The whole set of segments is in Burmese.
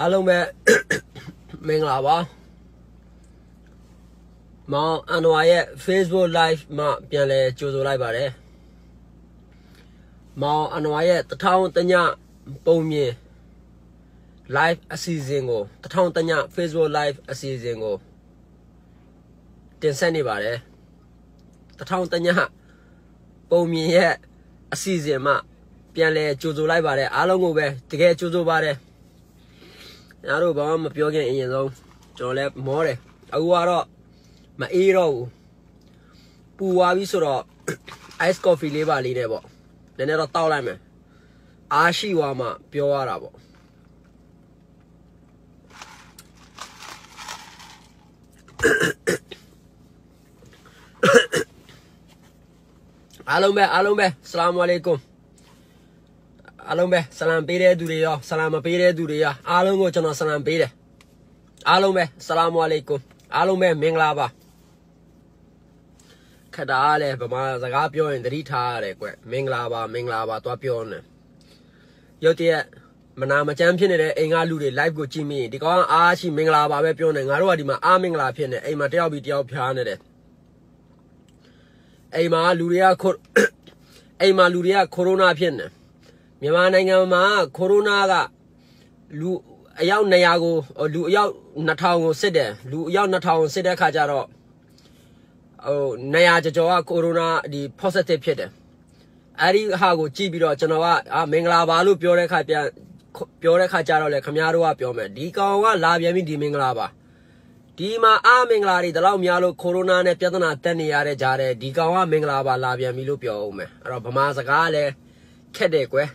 အားလုံးပဲမင်္ဂလာပါမောင်အန်ဝါရဲ့ Facebook Live မှာပြန်လဲကြိုဆိုလိုက်ပါတယ်မောင်အန်ဝါရဲ့တထောင်တညပုံမြင် live အစီအစဉ်ကိုတထောင်တည Facebook Live အစီအစဉ်ကိုတင်ဆက်နေပါတယ်တထောင်တညပုံမြင်ရဲ့အစီအစဉ်မှာပြန်လဲကြိုဆိုလိုက်ပါတယ်အားလုံးကိုပဲတကယ်ကြိုဆိုပါတယ် ညာတို့ဘာမှမပြောခင်အရင်ဆုံးကျွန်တော်လည်းမောတယ်အခုကတော့မအေးတော့ဘူးပူသွားပြီဆိုတော့ ice coffee လေးပါလေးနဲ့ပေါ့နည်းနည်းတော့တောက်လိုက်မယ်အားရှိသွားမှပြောရတာပေါ့အားလုံးပဲအားလုံးပဲဆလာမအလိုင်ကွမ် အားလုံးပဲဆလမ်ပေးတဲ့သူတွေရောဆလမ်မပေးတဲ့သူတွေရောအားလုံးကိုကျွန်တော်ဆလမ်ပေးတယ်အားလုံးပဲဆလာမအလိုင်ကွမ်အားလုံးပဲမင်္ဂလာပါခက်တာလဲဗမာစကားပြောရင်တတိထားရတယ်ကွမင်္ဂလာပါမင်္ဂလာပါသွားပြောနေရုတ်တရက်မနာမချမ်းဖြစ်နေတဲ့အိမ်ကလူတွေ live ကိုကြည့်မိဒီကောင်အားရှိမင်္ဂလာပါပဲပြောနေငါတို့ကဒီမှာအားမင်္ဂလာဖြစ်နေအိမ်မှာတယောက်ပြီးတယောက်ဖျားနေတယ်အိမ်မှာလူတွေကခိုအိမ်မှာလူတွေကကိုရိုနာဖြစ်နေ မြန်မာနိုင်ငံမှာကိုရိုနာကလူအယောက်200ကိုလူအယောက်2000ကိုစစ်တယ်လူအယောက်2000ကိုစစ်တဲ့ခါကျတော့ဟို200ကျော်ကျော်ကကိုရိုနာဒီ positive ဖြစ်တယ်အဲ့ဒီဟာကိုကြည့်ပြီးတော့ကျွန်တော်ကအာမင်္ဂလာပါလို့ပြောတဲ့ခါပြန်ပြောတဲ့ခါကျတော့လေခမားတို့ကပြောမယ်ဒီကောင်ကလာပြန်ပြီဒီမင်္ဂလာပါဒီမှာအာမင်္ဂလာတွေတလောက်များလို့ကိုရိုနာနဲ့ပြဿနာတက်နေရတဲ့ကြားတဲ့ဒီကောင်ကမင်္ဂလာပါလာပြန်ပြီလို့ပြောအောင်မယ်အဲ့တော့ဗမာစကားလည်းခက်တယ်ကွယ်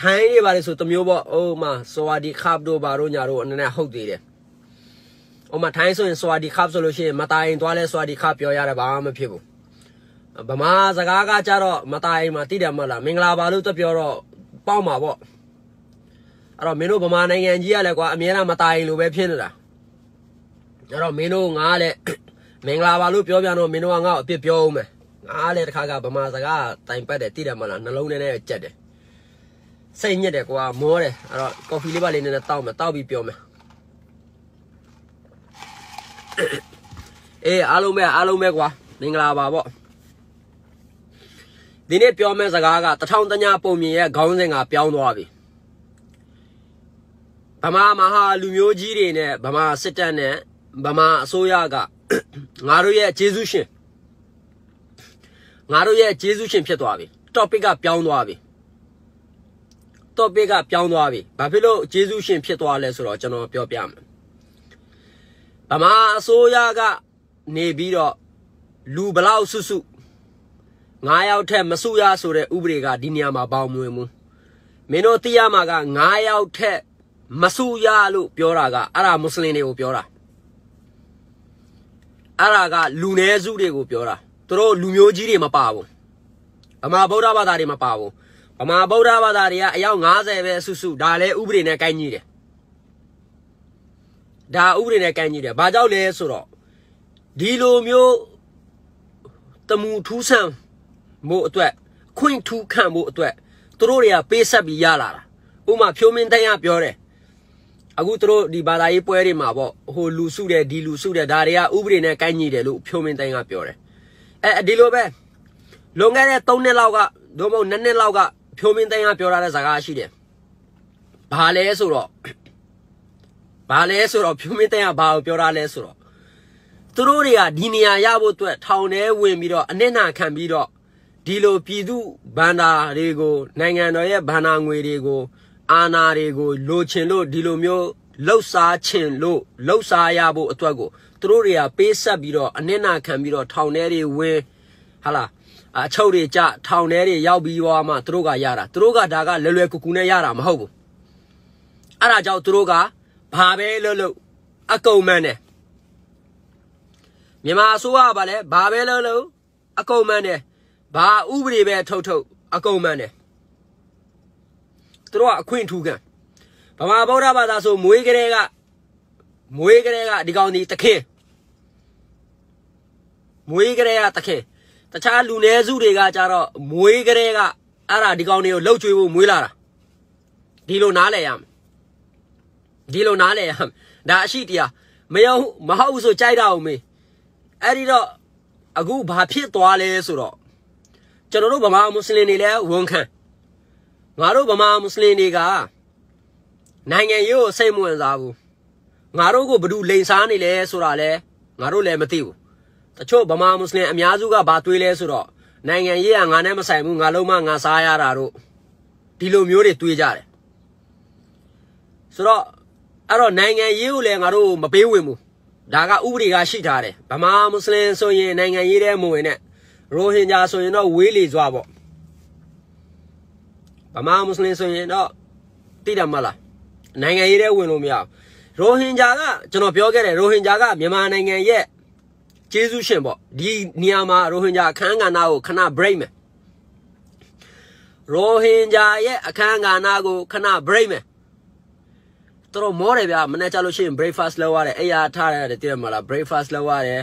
ထိုင်းတွေပါလေဆိုတမျိုးပေါ့အိုးမစဝါဒီခပ်တို့ဘာတို့ညာတို့အနေနဲ့ဟုတ်သေးတယ်။အိုးမထိုင်းဆိုရင်စဝါဒီခပ်ဆိုလို့ရှိရင်မတိုင်သွားလဲစဝါဒီခပ်ပြောရတယ်ဘာမှမဖြစ်ဘူး။ဗမာစကားကကြတော့မတိုင်မှာတိတယ်မဟုတ်လားမင်္ဂလာပါလို့တပြောတော့ပေါက်မှာပေါ့။အဲ့တော့မင်းတို့ဗမာနိုင်ငံကြီးကလည်းကွာအများအားမတိုင်လို့ပဲဖြစ်နေတာ။အဲ့တော့မင်းတို့ငါလည်းမင်္ဂလာပါလို့ပြောပြန်တော့မင်းတို့ကငါ့ကိုအပြစ်ပြောအောင်မယ်။ငါလည်းတစ်ခါကဗမာစကားတိုင်ပတ်တယ်တိတယ်မဟုတ်လားနှလုံးထဲနဲ့ကြက်တယ်။ စိတ်ညစ်တယ်ကွာမောတယ်အဲ့တော့ကော်ဖီလေးပါလေးနည်းနည်းတောက်မယ်တောက်ပြီးပြောမယ်အေးအားလုံးပဲအားလုံးပဲကွာမင်္ဂလာပါပေါ့ဒီနေ့ပြောမယ့်စကားကတထောင်တညာပုံမြင်ရဲ့ခေါင်းစဉ်ကပြောင်းသွားပြီဗမာမဟာလူမျိုးကြီးတွေနဲ့ဗမာစစ်တပ်နဲ့ဗမာအစိုးရကငါတို့ရဲ့ဂျေဇုရှင်ငါတို့ရဲ့ဂျေဇုရှင်ဖြစ်သွားပြီ topic ကပြောင်းသွားပြီ topic ကပြောင်းသွားပြီ။ဘာဖြစ်လို့ဂျေဇုရှင်ဖြစ်သွားလဲဆိုတော့ကျွန်တော်ပြောပြမယ်။ဗမာအစိုးရကနေပြီးတော့လူဘလောက်စုစု9ယောက်ထက်မစုရဆိုတဲ့ဥပဒေကဒီနေရာမှာပေါင်းမွေးမှု။မင်းတို့သိရမှာက9ယောက်ထက်မစုရလို့ပြောတာကအဲ့ဒါမွတ်စလင်တွေကိုပြောတာ။အဲ့ဒါကလူနည်းစုတွေကိုပြောတာ။သူတို့လူမျိုးကြီးတွေမပါဘူး။ဗမာဗုဒ္ဓဘာသာတွေမပါဘူး။ဗ မာဗုဒ္ဓဘာသာတွေကအယောက်90ပဲစုစုဒါလည်းဥပဒေနဲ့ကိုင်းကြီးတယ်ဒါဥပဒေနဲ့ကိုင်းကြီးတယ်ဘာကြောင့်လဲဆိုတော့ဒီလိုမျိုးတမူထူးဆန်းမို့အတွက်ခွင့်ထူးခံဖို့အတွက်သူတို့တွေကပေးဆက်ပြီးရလာတာဥမာဖြိုးမင်းတန်းရပြောတယ်အခုသူတို့ဒီဘာသာရေးပွဲတွေမှာပေါ့ဟိုလူစုတယ်ဒီလူစုတယ်ဒါတွေကဥပဒေနဲ့ကိုင်းကြီးတယ်လို့ဖြိုးမင်းတန်းကပြောတယ်အဲဒီလိုပဲလွန်ခဲ့တဲ့3နှစ်လောက်ကဒို့မဟုတ်2နှစ်လောက်က ဖြိုးမင်းတိုင်းကပြောထားတဲ့စကားရှိတယ်။ဘာလဲဆိုတော့ဘာလဲဆိုတော့ဖြိုးမင်းတိုင်းကဘာကိုပြောထားလဲဆိုတော့သူတို့တွေကဒီနေရာရဖို့အတွက်ထောင်ထဲဝင်ပြီးတော့အနစ်နာခံပြီးတော့ဒီလိုပြည်သူဘန္တာတွေကိုနိုင်ငံတော်ရဲ့ဘန္တာငွေတွေကိုအာဏာတွေကိုလိုချင်လို့ဒီလိုမျိုးလှုပ်ရှားချင်လို့လှုပ်ရှားရဖို့အတွက်ကိုသူတို့တွေကပေးဆက်ပြီးတော့အနစ်နာခံပြီးတော့ထောင်ထဲတွေဝင်ဟာလား အချုပ်တွေကြထောင်ထဲတွေရောက်ပြီးသွားမှသူတို့ကရတာသူတို့ကဒါကလွယ်လွယ်ကူကူနဲ့ရတာမဟုတ်ဘူးအဲ့ဒါကြောင့်သူတို့ကဘာပဲလို့လို့အကုန်မှန်းတယ်မြန်မာအစိုးရကလည်းဘာပဲလို့လို့အကုန်မှန်းတယ်ဘာဥပဒေပဲထုတ်ထုတ်အကုန်မှန်းတယ်သူတို့ကအခွင့်ထူးခံဗမာဗုဒ္ဓဘာသာဆိုမွေးကလေးကမွေးကလေးကဒီကောင်ဒီတခင်မွေးကလေးကတခင် တခြားလူနည်းစုတွေကကြတော့မွေးကလေးကအဲ့ဒါဒီကောင်တွေကိုလှုပ်ချွေးဖို့မွေးလာတာဒီလိုနားလည်ရမယ်ဒီလိုနားလေရမယ်ဒါအရှိတရားမယုံမဟုတ်ဘူးဆိုကြိုက်တာအောင်မေးအဲ့ဒီတော့အခုဘာဖြစ်သွားလဲဆိုတော့ကျွန်တော်တို့ဗမာမွတ်စလင်တွေလည်းဝန်ခံငါတို့ဗမာမွတ်စလင်တွေကနိုင်ငံရေးကိုစိတ်မဝင်စားဘူးငါတို့ကိုဘယ်သူလိန်စားနေလဲဆိုတာလဲငါတို့လည်းမသိဘူး တချို့ဗမာမွတ်စလင်အများစုကဘာတွေးလဲဆိုတော့နိုင်ငံရေးကငါနဲ့မဆိုင်ဘူးငါလုံးမငါစားရတာတို့ဒီလိုမျိုးတွေတွေးကြတယ်ဆိုတော့အဲ့တော့နိုင်ငံရေးကိုလည်းငါတို့မပေးဝင်ဘူးဒါကဥပဒေကရှိထားတယ်ဗမာမွတ်စလင်ဆိုရင်နိုင်ငံရေးထဲမဝင်နဲ့ရိုဟင်ဂျာဆိုရင်တော့ဝေးလေစွာပေါ့ဗမာမွတ်စလင်ဆိုရင်တော့သိတယ်မလားနိုင်ငံရေးထဲဝင်လို့မရဘူးရိုဟင်ဂျာကကျွန်တော်ပြောခဲ့တယ်ရိုဟင်ဂျာကမြန်မာနိုင်ငံရဲ့ ကျေးဇူးရှင်ပေါ့ဒီနေရာမှာရိုဟင်ဂျာအခန်းကဏ္ဍကိုခဏ break မယ်ရိုဟင်ဂျာရဲ့အခန်းကဏ္ဍကိုခဏ break မယ်တော်တော်မောတယ်ဗျာမနေ့ကျလို့ရှိရင် breakfast လုပ်ရတယ်အဲ့ရထားရတယ်တည်ရမလား breakfast လုပ်ရတယ်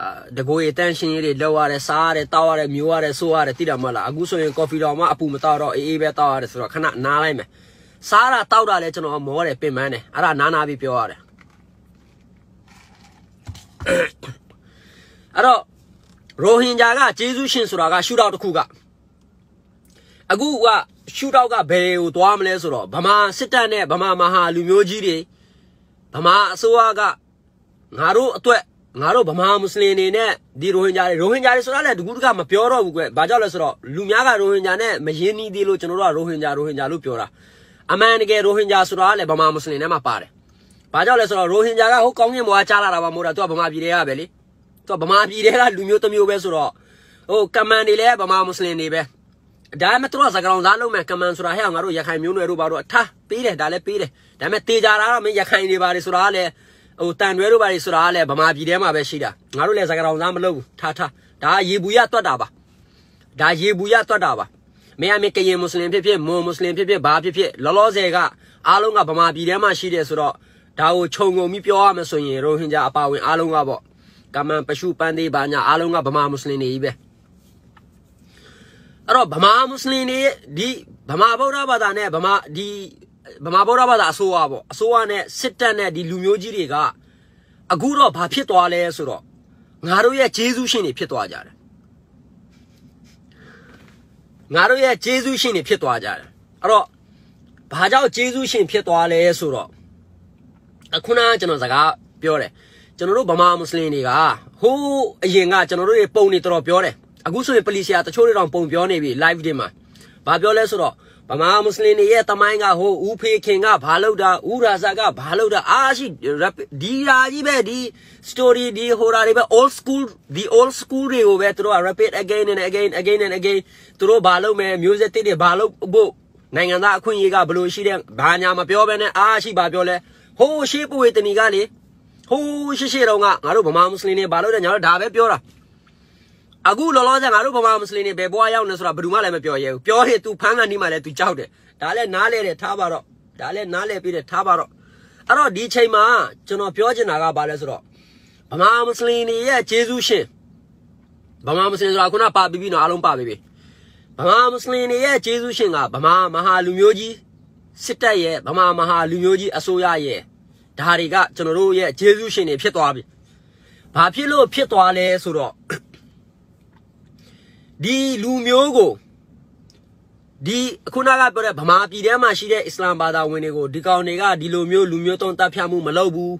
အာတကိုရီတန့်ရှင်းရေးတွေလုပ်ရတယ်စားရတယ်တောက်ရတယ်မျိုးရတယ်ဆိုးရတယ်တည်တယ်မလားအခုဆိုရင် coffee တော်မှအပူမတောက်တော့အေးအေးပဲတောက်ရတယ်ဆိုတော့ခဏနားလိုက်မယ်စားတာတောက်တာလည်းကျွန်တော်မောတယ်ပင်ပန်းတယ်အဲ့ဒါနားနာပြီးပြောရတယ် အဲ့တော့ရိုဟင်ဂျာကဂျေဇုရှင်ဆိုတာကရှူတော့တစ်ခုကအခုကရှူတော့ကဘယ်ကိုသွားမလဲဆိုတော့ဗမာစစ်တပ်နဲ့ဗမာမဟာလူမျိုးကြီးတွေဗမာအစိုးရကငါတို့အတွက်ငါတို့ဗမာမွတ်စလင်တွေနဲ့ဒီရိုဟင်ဂျာတွေရိုဟင်ဂျာတွေဆိုတာလည်းတကူတကမပြောတော့ဘူးကွ။ဘာကြောင့်လဲဆိုတော့လူများကရိုဟင်ဂျာနဲ့မရင်းနှီးသေးလို့ကျွန်တော်တို့ကရိုဟင်ဂျာရိုဟင်ဂျာလို့ပြောတာ။အမှန်တကယ်ရိုဟင်ဂျာဆိုတာလည်းဗမာမွတ်စလင်နဲ့မှပါတယ်။ဘာကြောင့်လဲဆိုတော့ရိုဟင်ဂျာကဟိုကောင်းကင်ဘဝကြားလာတာပါမို့တာသူကဗမာပြည်တွေကပဲလေ။ သူကဗမာပြည်တွေကလူမျိုးတစ်မျိုးပဲဆိုတော့ဟိုကမန်တွေလည်းဗမာမွတ်စလင်တွေပဲ။ဒါမှမဟုတ်စကားလုံးသားလုံးမဲ့ကမန်ဆိုတာဟဲ့ငါတို့ရခိုင်မျိုးနွယ်တို့ဘာတို့အထားပေးတယ်ဒါလည်းပေးတယ်။ဒါပေမဲ့တေကြတာတော့မင်းရခိုင်တွေပါတယ်ဆိုတာလည်းဟိုတန်တွဲတို့ဘာတွေဆိုတာလည်းဗမာပြည်ထဲမှာပဲရှိတာငါတို့လည်းစကားတော်သားမလုပ်ဘူးထားထားဒါရေဘူးရတွတ်တာပါဒါရေဘူးရတွတ်တာပါမင်းအမေကရင်မွတ်စလင်ဖြစ်ဖြစ်မွန်မွတ်စလင်ဖြစ်ဖြစ်ဘာဖြစ်ဖြစ်လောလောဆယ်ကအားလုံးကဗမာပြည်ထဲမှာရှိတယ်ဆိုတော့ဒါကိုခြုံငုံပြီးပြောရမယ်ဆိုရင်ရိုဟင်ဂျာအပါဝင်အားလုံးကပေါ့ ကမန်ပရှုပန်းသေးပါညာအားလုံးကဗမာမွတ်စလင်တွေကြီးပဲအဲ့တော့ဗမာမွတ်စလင်တွေဒီဗမာဗုဒ္ဓဘာသာနဲ့ဗမာဒီဗမာဗုဒ္ဓဘာသာအစိုးရပေါ့အစိုးရနဲ့စစ်တပ်နဲ့ဒီလူမျိုးကြီးတွေကအခုတော့ဘာဖြစ်သွားလဲဆိုတော့ငါတို့ရဲ့ဂျေဇုရှင်တွေဖြစ်သွားကြတယ်ငါတို့ရဲ့ဂျေဇုရှင်တွေဖြစ်သွားကြတယ်အဲ့တော့ဘာကြောင့်ဂျေဇုရှင်ဖြစ်သွားလဲဆိုတော့အခုနကကျွန်တော်စကားပြောတယ် ကျွန်တော်တို့ဗမာမွတ်စလင်တွေကဟိုးအရင်ကကျွန်တော်တို့တွေပုံနေတော်တော်ပြောတယ်အခုဆိုရင်ပလီဆီယာတချို့တွေတော့ပုံပြောနေပြီ live တွေမှာဘာပြောလဲဆိုတော့ဗမာမွတ်စလင်တွေရဲ့တမိုင်းကဟိုဦးဖေခင်ကဘာလုပ်တာဦးရာဇာကဘာလုပ်တာအားရှိဒီရာကြီးပဲဒီ story ဒီဟိုရာတွေပဲ old school ဒီ old school တွေကိုပဲသူတို့က repeat again and again again and again သူတို့ဘာလုပ်မယ် music တွေဘာလုပ်ဖို့နိုင်ငံသားအခွင့်အရေးကဘလို့ရှိတဲ့ဘာညာမပြောဘဲနဲ့အားရှိဘာပြောလဲဟိုးရှေးပွေတဏီကလေ ဟိုးရှေးရှေးတော့ကငါတို့ဗမာမွတ်စလင်တွေဘာလုပ်တယ်ညာတို့ဒါပဲပြောတာအခုလောလောဆယ်ငါတို့ဗမာမွတ်စလင်တွေဘယ်ဘွားရောက်နေဆိုတာဘယ်သူမှလည်းမပြောရဲဘူးပြောရင် तू ဖမ်းကန်ဒီမှလည်း तू ကြောက်တယ်ဒါလည်းနားလဲတယ်ထားပါတော့ဒါလည်းနားလဲပြီးတယ်ထားပါတော့အဲ့တော့ဒီချိန်မှာကျွန်တော်ပြောချင်တာကဘာလဲဆိုတော့ဗမာမွတ်စလင်တွေရဲ့ဂျေဇုရှင်ဗမာမွတ်စလင်ဆိုတာခုနပါပြီးပြီးတော့အားလုံးပါပြီးပြီဗမာမွတ်စလင်တွေရဲ့ဂျေဇုရှင်ကဗမာမဟာလူမျိုးကြီးစစ်တပ်ရဲ့ဗမာမဟာလူမျိုးကြီးအစိုးရရဲ့ ဒါတွေကကျွန်တော်တို့ရဲ့ဂျေဇုရှင်တွေဖြစ်သွားပြီဘာဖြစ်လို့ဖြစ်သွားလဲဆိုတော့ဒီလူမျိုးကိုဒီခုနကပြောတဲ့ဗမာပြည်ထဲမှာရှိတဲ့အစ္စလာမ်ဘာသာဝင်တွေကိုဒီကောင်တွေကဒီလိုမျိုးလူမျိုးတုံးတပ်ဖြတ်မှုမလုပ်ဘူး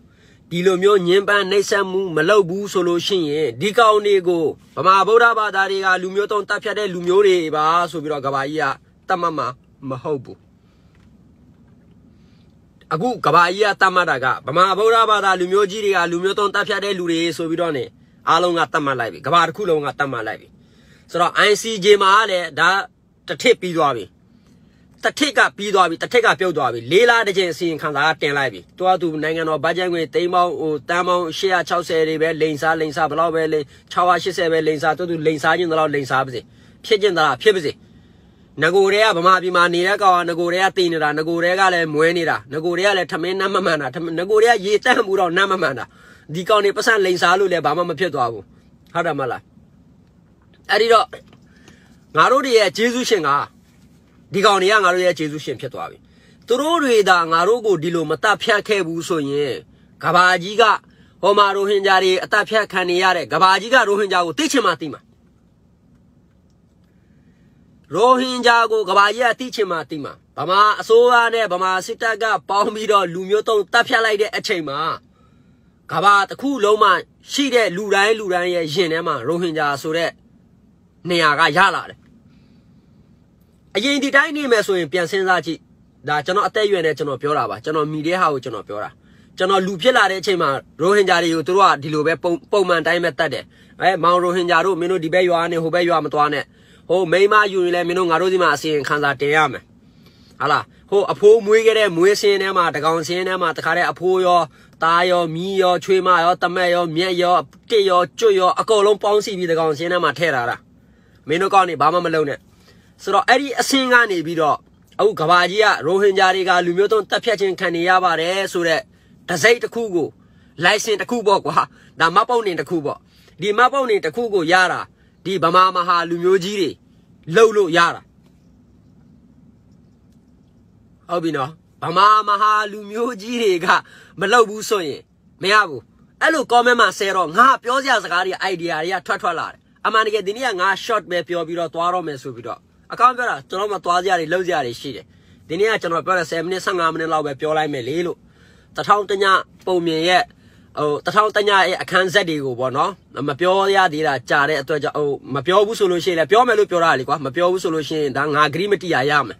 ဒီလိုမျိုးညှဉ်းပန်းနှိပ်စက်မှုမလုပ်ဘူးဆိုလို့ရှိရင်ဒီကောင်တွေကိုဗမာဗုဒ္ဓဘာသာတွေကလူမျိုးတုံးတပ်ဖြတ်တဲ့လူမျိုးတွေပါဆိုပြီးတော့ကဘာကြီးကတတ်မှတ်မှာမဟုတ်ဘူး အခုကဘာကြီးကတတ်မှတ်တာကဗမာဗုဒ္ဓဘာသာလူမျိုးကြီးတွေကလူမျိုးတုံးတပ်ဖြတ်တဲ့လူတွေဆိုပြီးတော့ ਨੇ အားလုံးကတတ်မှတ်လိုက်ပြီကဘာတစ်ခုလုံးကတတ်မှတ်လိုက်ပြီဆိုတော့ ICJ မှာလည်းဒါတစ်ထစ်ပြီးသွားပြီတစ်ထစ်ကပြီးသွားပြီတစ်ထစ်ကပြုတ်သွားပြီလေးလားတစ်ချိန်အစီရင်ခံစာကတင်လိုက်ပြီတွားသူနိုင်ငံတော်ဘတ်ဂျက်ငွေတိမ်ပေါင်းဟိုတန်းပေါင်း860တွေပဲလိန်စားလိန်စားဘယ်လောက်ပဲလိန်680ပဲလိန်စားတွားသူလိန်စားခြင်းတော့လိန်စားပါစေဖြစ်ခြင်းတော့ဖြစ်ပါစေ ငကိုတွေကဗမာပြည်မှာနေတဲ့ကောင်ကငကိုတွေကတည်နေတာငကိုတွေကလည်းမွဲနေတာငကိုတွေကလည်းထမင်းနမ်းမမှန်တာငကိုတွေကရေတန့်မှုတော့နမ်းမမှန်တာဒီကောင်တွေပတ်စံလိန်စားလို့လည်းဘာမှမဖြစ်သွားဘူးဟုတ်တယ်မလားအဲ့ဒီတော့ငါတို့တွေရဲ့ဂျေဇုရှင်ကဒီကောင်တွေကငါတို့ရဲ့ဂျေဇုရှင်ဖြစ်သွားပြီသူတို့တွေသာငါတို့ကိုဒီလိုမတတ်ဖြတ်ခဲ့ဘူးဆိုရင်ကဘာကြီးကဟောမာရိုဟင်ဂျာတွေအတတ်ဖြတ်ခံနေရတဲ့ကဘာကြီးကရိုဟင်ဂျာကိုသိချင်မှသိမှာ ရိုဟင်ဂျာကိုကဘာကြီးကသိချင်မှသိမှာဗမာအစိုးရနဲ့ဗမာစစ်တပ်ကပေါင်းပြီးတော့လူမျိုးတုံးတပ်ဖြတ်လိုက်တဲ့အချိန်မှာကဘာတစ်ခုလုံးမှရှိတဲ့လူတိုင်းလူတိုင်းရဲ့ရင်ထဲမှာရိုဟင်ဂျာဆိုတဲ့နေရာကရလာတယ်အရင်ဒီတိုင်းနေမယ်ဆိုရင်ပြန်စဉ်းစားကြည့်ဒါကျွန်တော်အသက်အရွယ်နဲ့ကျွန်တော်ပြောတာပါကျွန်တော်မိတဲ့ဟာကိုကျွန်တော်ပြောတာကျွန်တော်လူဖြစ်လာတဲ့အချိန်မှာရိုဟင်ဂျာတွေကိုတို့ကဒီလိုပဲပုံပုံမှန်တိုင်းပဲတတ်တယ်အဲမောင်ရိုဟင်ဂျာတို့မင်းတို့ဒီဘက်ရွာနဲ့ဟိုဘက်ရွာမသွားနဲ့ ဟိုမိမယူရင်လည်းမင်းတို့ငါတို့ဒီမှာအစီရင်ခံစာတင်ရမယ်ဟာလားဟိုအဖိုးမွေးခဲ့တဲ့မွေးစင်းထဲမှာတကောင်စင်းထဲမှာတခါတဲ့အဖိုးရောသားရောမီးရောချွေးမရောတမက်ရောမြက်ရောတစ်ရောကျွတ်ရောအကုန်လုံးပေါင်းစီပြီးတကောင်စင်းထဲမှာထည့်ထားတာမင်းတို့ကောင်းနေဘာမှမလုပ်နဲ့ဆိုတော့အဲ့ဒီအစင်းကနေပြီးတော့အခုကဘာကြီးကရိုဟင်ဂျာတွေကလူမျိုးတုံးတက်ဖြတ်ခြင်းခံနေရပါတယ်ဆိုတော့တစိမ့်တစ်ခုကိုလိုင်စင်တစ်ခုပေါ့ကွာဒါမပေါ့နေတစ်ခုပေါ့ဒီမပေါ့နေတစ်ခုကိုရတာဒီဗမာမဟာလူမျိုးကြီးတွေ လှုပ်လို့ရတာဟုတ်ပြီနော်ဗမာမဟာလူမျိုးကြီးတွေကမလှုပ်ဘူးဆိုရင်မရဘူးအဲ့လို comment မှာဆဲတော့ငါပြောစရာစကားတွေ idea တွေကထွက်ထွက်လာတယ်အမှန်တကယ်ဒီနေ့ကငါ short ပဲပြောပြီးတော့သွားတော့မယ်ဆိုပြီးတော့အကောင့်ပြောတာကျွန်တော်မှသွားစရာတွေလှုပ်စရာတွေရှိတယ်ဒီနေ့ကကျွန်တော်ပြောတဲ့10မိနစ်15မိနစ်လောက်ပဲပြောလိုက်မယ်လေလို့တထောင်တညပုံမြင်ရဲ့ ဟိုတထောင်တညရဲ့အခန်းဆက်တွေကိုပေါ့နော်မပြောရသေးတာကြာတဲ့အတွက်ကြောင့်ဟိုမပြောဘူးဆိုလို့ရှိရင်လည်းပြောမယ်လို့ပြောတာလေကွာမပြောဘူးဆိုလို့ရှိရင်ဒါငါဂရိမတိရရမယ်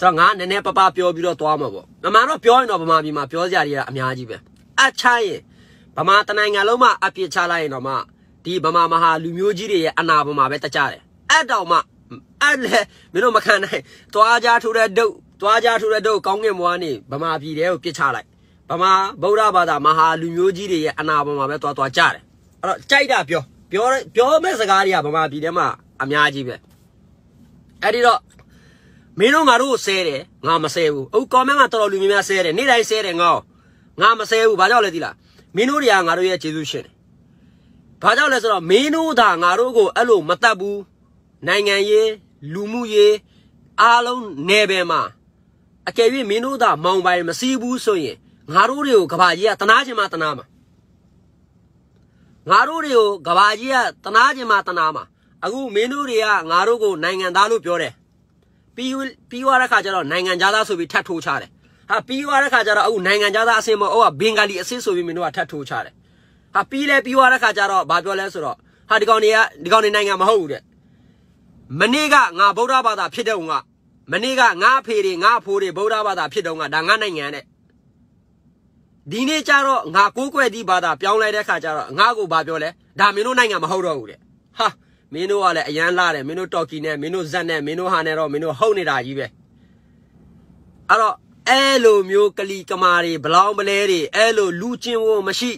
ဆိုတော့ငါနည်းနည်းပပပြောပြီးတော့သွားမှာပေါ့အမှန်တော့ပြောရင်တော့ဗမာပြည်မှာပြောစရာတွေကအများကြီးပဲအချားရင်ဗမာတနိုင်ငံလုံးမှာအပြစ်ချလိုက်ရင်တော့မှဒီဗမာမဟာလူမျိုးကြီးတွေရဲ့အနာပေါ်မှာပဲတကြတယ်အဲ့တောင်မှအဲ့လေမင်းတို့မခံနိုင်သွားကြထိုးတဲ့ဒုတ်သွားကြထိုးတဲ့ဒုတ်ကောင်းကင်ဘွားနေဗမာပြည်တွေကိုပြစ်ချလိုက် ဗမာဗုဒ္ဓဘာသာမဟာလူမျိုးကြီးတွေရဲ့အနာပေါ်မှာပဲသွားသွားကြတယ်အဲ့တော့ကြိုက်တာပြောပြောပြောမဲ့စကားတွေကဗမာပြည်ထဲမှာအများကြီးပဲအဲ့ဒီတော့မင်းတို့ငါတို့ဆဲတယ်ငါမဆဲဘူးအခု comment ကတော်တော်လူများများဆဲတယ်နေ့တိုင်းဆဲတယ်ငါငါမဆဲဘူးဘာကြောင့်လဲသိလားမင်းတို့တွေကငါတို့ရဲ့ကျေးဇူးရှင်တယ်ဘာကြောင့်လဲဆိုတော့မင်းတို့သာငါတို့ကိုအဲ့လိုမတတ်ဘူးနိုင်ငံရေးလူမှုရေးအားလုံးနယ်ပယ်မှာအကယ်၍မင်းတို့သာမောင်ပိုင်မစည်းဘူးဆိုရင် ငါတို့တွေကိုကဘာကြီးကတနာချင်မှတနာမှာငါတို့တွေကိုကဘာကြီးကတနာချင်မှတနာမှာအခုမင်းတို့တွေကငါတို့ကိုနိုင်ငံသားလို့ပြောတယ်ပြီးပြီးွားတဲ့ခါကျတော့နိုင်ငံသားဆိုပြီးထပ်ထိုးချတယ်ဟာပြီးွားတဲ့ခါကျတော့အခုနိုင်ငံသားအစင်မဟုတ်ကဘင်္ဂလီအစင်ဆိုပြီးမင်းတို့ကထပ်ထိုးချတယ်ဟာပြီးလဲပြီးွားတဲ့ခါကျတော့ဘာပြောလဲဆိုတော့ဟာဒီကောင်တွေကဒီကောင်တွေနိုင်ငံမဟုတ်ဘူးတဲ့မနေ့ကငါဗုဒ္ဓဘာသာဖြစ်တဲ့ုံကမနေ့ကငါအဖေတွေငါအဖိုးတွေဗုဒ္ဓဘာသာဖြစ်တော့ကဒါငါနိုင်ငံတဲ့ ဒီနေ့ကျတော့ငါကိုးကွယ်သည့်ဘာသာပြောင်းလိုက်တဲ့ခါကျတော့ငါကိုဘာပြောလဲဒါမင်းတို့နိုင်ငံမဟုတ်တော့ဘူးတဲ့ဟာမင်းတို့ကလည်းအရန်လာတယ်မင်းတို့တော်ကီနဲ့မင်းတို့ဇက်နဲ့မင်းတို့ဟာနဲ့တော့မင်းတို့ဟုတ်နေတာကြီးပဲအဲ့တော့အဲလိုမျိုးကလီကမာတွေဘလောင်းပလဲတွေအဲလိုလူချင်းဝမရှိ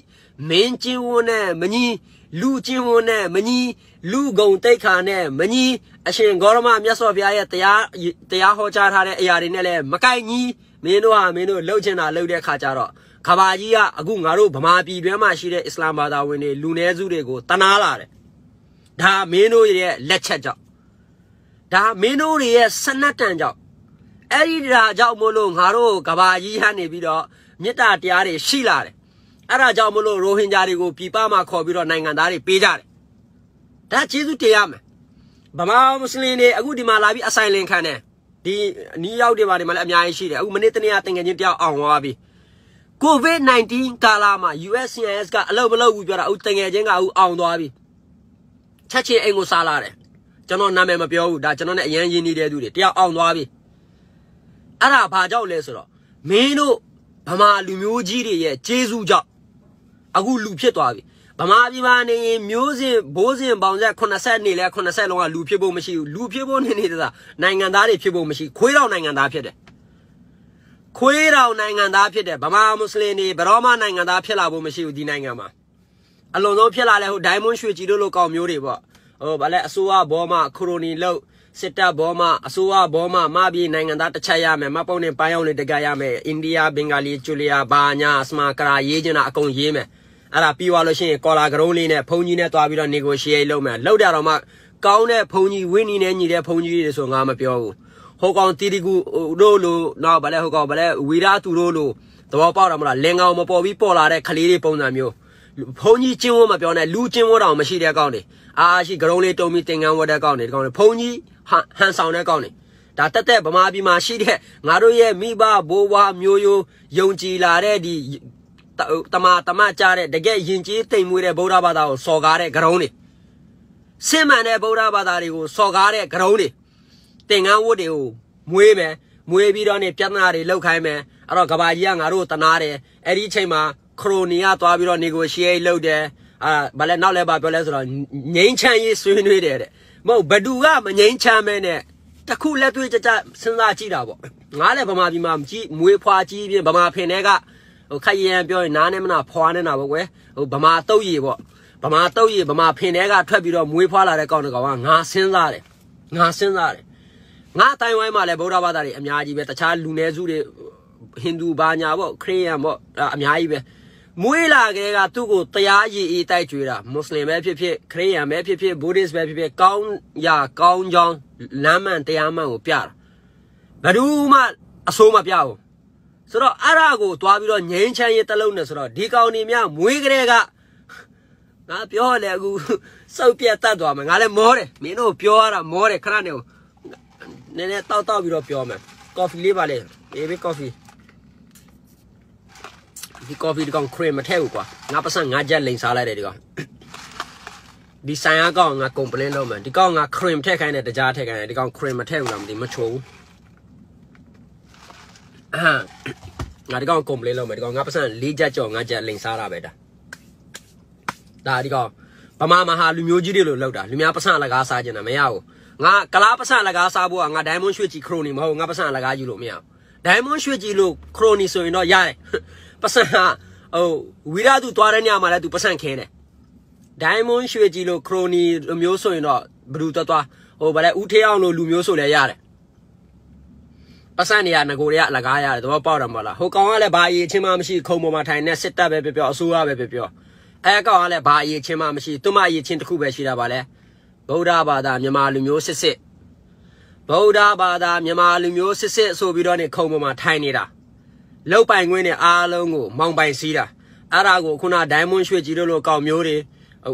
မင်းချင်းဝနဲ့မကြီးလူချင်းဝနဲ့မကြီးလူဂုံတိတ်ခါနဲ့မကြီးအရှင်ဂေါရမမြတ်စွာဘုရားရဲ့တရားတရားဟောကြားထားတဲ့အရာတွေနဲ့လည်းမကိုက်ကြီးမင်းတို့ဟာမင်းတို့လှုပ်ချင်တာလှုပ်တဲ့ခါကျတော့ ခဘာကြီးကအခုငါတို့ဗမာပြည်တွင်းမှာရှိတဲ့အစ္စလာမ်ဘာသာဝင်တွေလူနည်းစုတွေကိုတနာလာတယ်ဒါမင်းတို့ရဲ့လက်ချက်ကြောင့်ဒါမင်းတို့ရဲ့စနတ်တန်ကြောင့်အဲ့ဒီဒါကြောင့်မို့လို့ငါတို့ကဘာကြီးဟနေပြီးတော့မေတ္တာတရားတွေရှိလာတယ်အဲ့ဒါကြောင့်မလို့ရိုဟင်ဂျာတွေကိုပြည်ပမှာခေါ်ပြီးတော့နိုင်ငံသားတွေပေးကြတယ်ဒါကျေးဇူးတင်ရမယ်ဗမာမွတ်စလင်တွေအခုဒီမှာလာပြီးအဆိုင်လင်ခံတယ်ဒီနီးရောက်တွေပါဒီမှာလည်းအများကြီးရှိတယ်အခုမနေ့တနေ့ကတင်ငယ်ချင်းတယောက်အောင်သွားပြီ ကိုဗစ် -19 ကာလမှာ USCIS ကအလုပ်မလုပ်ဘူးပြောတာအခုတင်ငယ်ချင်းကအခုအောင်သွားပြီချက်ချင်းအိမ်ကိုစားလာတယ်ကျွန်တော်နာမည်မပြောဘူးဒါကျွန်တော်နဲ့အရင်ရင်းနေတဲ့သူတွေတယောက်အောင်သွားပြီအဲ့ဒါဘာကြောင့်လဲဆိုတော့မင်းတို့ဗမာလူမျိုးကြီးတွေရဲ့ကျေးဇူးကြောင့်အခုလူဖြစ်သွားပြီဗမာပြည်မှာနေရင်မျိုးစင်ဘိုးစင်ပေါင်ဆက်80နေလဲ80လုံးကလူဖြစ်ဖို့မရှိဘူးလူဖြစ်ဖို့နေနေတာနိုင်ငံသားတွေဖြစ်ဖို့မရှိခွေးတော်နိုင်ငံသားဖြစ်တယ် ခွေးတော်နိုင်ငံသားဖြစ်တယ်ဗမာမွတ်စလင်တွေဘရောမနိုင်ငံသားဖြစ်လာဖို့မရှိဘူးဒီနိုင်ငံမှာအလွန်ဆုံးဖြစ်လာလဲဟိုဒိုင်းမွန်ရွှေကြည်တို့လိုကောင်မျိုးတွေပေါ့ဟိုဗာလဲအစိုးရဘောမှာခရိုနီလောက်စစ်တပ်ဘောမှာအစိုးရဘောမှာမပြေနိုင်ငံသားတစ်ချက်ရမယ်မပုံနဲ့ပန်းရောက်နေတကရမယ်အိန္ဒိယဘင်္ဂလီကျူလီယာဘာညာစမာကရာရေးချင်တာအကုန်ရေးမယ်အဲ့ဒါပြီးသွားလို့ရှိရင်ကော်လာကရုံးလေးနဲ့ဖုန်ကြီးနဲ့တွားပြီးတော့ negotiate လုပ်မယ်လုပ်ကြတော့မှကောင်းတဲ့ဖုန်ကြီးဝင်းနီနဲ့ညီတဲ့ဖုန်ကြီးတွေဆိုငါမပြောဘူး ဟဟိုကောင်တီတီကူတို့လိုနောက်ဗလဲဟိုကောင်ဗလဲဝီရာသူတို့လိုသဘောပေါက်တာမလားလင်ကောင်မပေါ်ပြီးပေါ်လာတဲ့ကလေးတွေပုံစံမျိုးဘုံကြီးကျင်းဝမပြောနဲ့လူကျင်းဝတောင်မရှိတဲ့ကောင်တွေအာရှိဂရုံးလေးတုံပြီးတင်ကန်းဝတ်တဲ့ကောင်တွေဒီကောင်တွေဘုံကြီးဟန်ဆောင်တဲ့ကောင်တွေဒါတက်တက်ဗမာပြည်မှာရှိတဲ့ငါတို့ရဲ့မိဘဘိုးဘွားမျိုးရိုးယုံကြည်လာတဲ့ဒီတမတမကြတဲ့တကယ်ယဉ်ကျေးတိမ်မွေးတဲ့ဗုဒ္ဓဘာသာကိုစော်ကားတဲ့ဂရုံးတွေစင်မှန်တဲ့ဗုဒ္ဓဘာသာတွေကိုစော်ကားတဲ့ဂရုံးတွေ တင်ကန်းဝတ်တွေကိုမွေးမယ်မွေးပြီးတော့နေပြဿနာတွေလောက်ခိုင်းမယ်အဲ့တော့ကဘာကြီးကငါတို့တနာတယ်အဲ့ဒီအချိန်မှာခရိုနီကသွားပြီးတော့ negotiate လုပ်တယ်အာဘာလဲနောက်လဲပါပြောလဲဆိုတော့ငိမ့်ချမ်းရေးဆွေးနွေးတယ်တဲ့မဟုတ်ဘဒူကမငိမ့်ချမ်းမဲနဲ့တခုလက်တွေ့ကြကြစဉ်းစားကြည့်တာပေါ့ငါလည်းဗမာပြည်မှာကြီးမွေးဖွားကြီးပြင်းဗမာဖင်တွေကဟိုခက်ရန်ပြောရင်နားနဲ့မနာဖွားနေတာပေါ့ကွယ်ဟိုဗမာတုတ်ရည်ပေါ့ဗမာတုတ်ရည်ဗမာဖင်တွေကထွက်ပြီးတော့မွေးဖွားလာတဲ့ကောင်တကောင်ကငါစဉ်းစားတယ်ငါစဉ်းစားတယ် ငါတိုင်ဝိုင်းမှာလည်းဗုဒ္ဓဘာသာတွေအများကြီးပဲတခြားလူနည်းစုတွေဟိန္ဒူဘာညာပေါ့ခရစ်ယာန်ပေါ့အများကြီးပဲမွေးလာကလေးကသူ့ကိုတရားရည်အေးတိုက်ကြွေတာမွတ်စလင်ပဲဖြစ်ဖြစ်ခရစ်ယာန်ပဲဖြစ်ဖြစ်ဗုဒ္ဓစ်ပဲဖြစ်ဖြစ်ကောင်းရာကောင်းကြောင်းလမ်းမှန်တရားမှန်ကိုပြတာဘယ်သူမှအဆိုးမပြဘူးဆိုတော့အဲ့ဒါကိုတွားပြီးတော့ငိမ့်ချမ်းရေးတလုံးနဲ့ဆိုတော့ဒီကောင်နေမြမွေးကလေးကငါပြောလေအခုစုပ်ပြတ်တတ်သွားမယ်ငါလည်းမောတယ်မင်းတို့ပြောရတာမောတယ်ခဏနေ နည်းနည်းတောက်တောက်ပြီးတော့ပြောမယ်ကော်ဖီလေးပါလေအေးဘေးကော်ဖီဒီကော်ဖီဒီကောင်ခရမ်မထည့်ဘူးကွာငါပတ်စံငါချက်လိန်စားလိုက်တယ်ဒီကောင်ဒီဆိုင်အကောင်ငါ complain လုပ်မယ်ဒီကောင်ငါ cream ထည့်ခိုင်းတယ်တကြားထည့်ခိုင်းတယ်ဒီကောင် cream မထည့်ဘူးလားမသိမချိုးဘူးအာငါဒီကောင် complain လုပ်မယ်ဒီကောင်ငါပတ်စံ၄ချက်ကြော်ငါချက်လိန်စားတာပဲဒါဒါဒီကောင်ဗမာမဟာလူမျိုးကြီးတွေလို့လောက်တာလူများပတ်စံလကားစားကြတယ်မရဘူး ငါကလားပတ်စံလကားစားဖို့ကငါ diamond ရွှေကြီးခရိုနီမဟုတ်ငါပတ်စံလကားယူလို့မရဘူး diamond ရွှေကြီးလို့ခရိုနီဆိုရင်တော့ရတယ်ပတ်စံဟိုဝီရသူသွားတဲ့ညမှာလည်းသူပတ်စံခင်းတယ် diamond ရွှေကြီးလို့ခရိုနီလိုမျိုးဆိုရင်တော့ဘလူသွားသွားဟိုဗလဲဦးထေးအောင်လို့လူမျိုးဆိုလည်းရတယ်ပတ်စံနေရငကိုတွေကအလကားရတယ်တော့ပေါက်တယ်မဟုတ်လားဟိုကောင်ကလည်းဘာအရေးချင်းမှမရှိခုံပေါ်မှာထိုင်နေစစ်တပ်ပဲပြောပြောအစိုးရပဲပြောပြောအဲကောင်ကလည်းဘာအရေးချင်းမှမရှိသူမအရေးချင်းတစ်ခုပဲရှိတာပါလေ ဗုဒ္ဓဘာသာမြန်မာလူမျိုးစစ်စစ်ဗုဒ္ဓဘာသာမြန်မာလူမျိုးစစ်စစ်ဆိုပြီးတော့နေခုံပေါ်မှာထိုင်နေတာလောက်ပိုင်ခွင်းနဲ့အားလုံးကိုမောင်ပိုင်စီးတာအဲ့ဒါကိုခုနဒိုင်းမွန်ရွှေကြီးတို့လိုကောက်မျိုးတွေ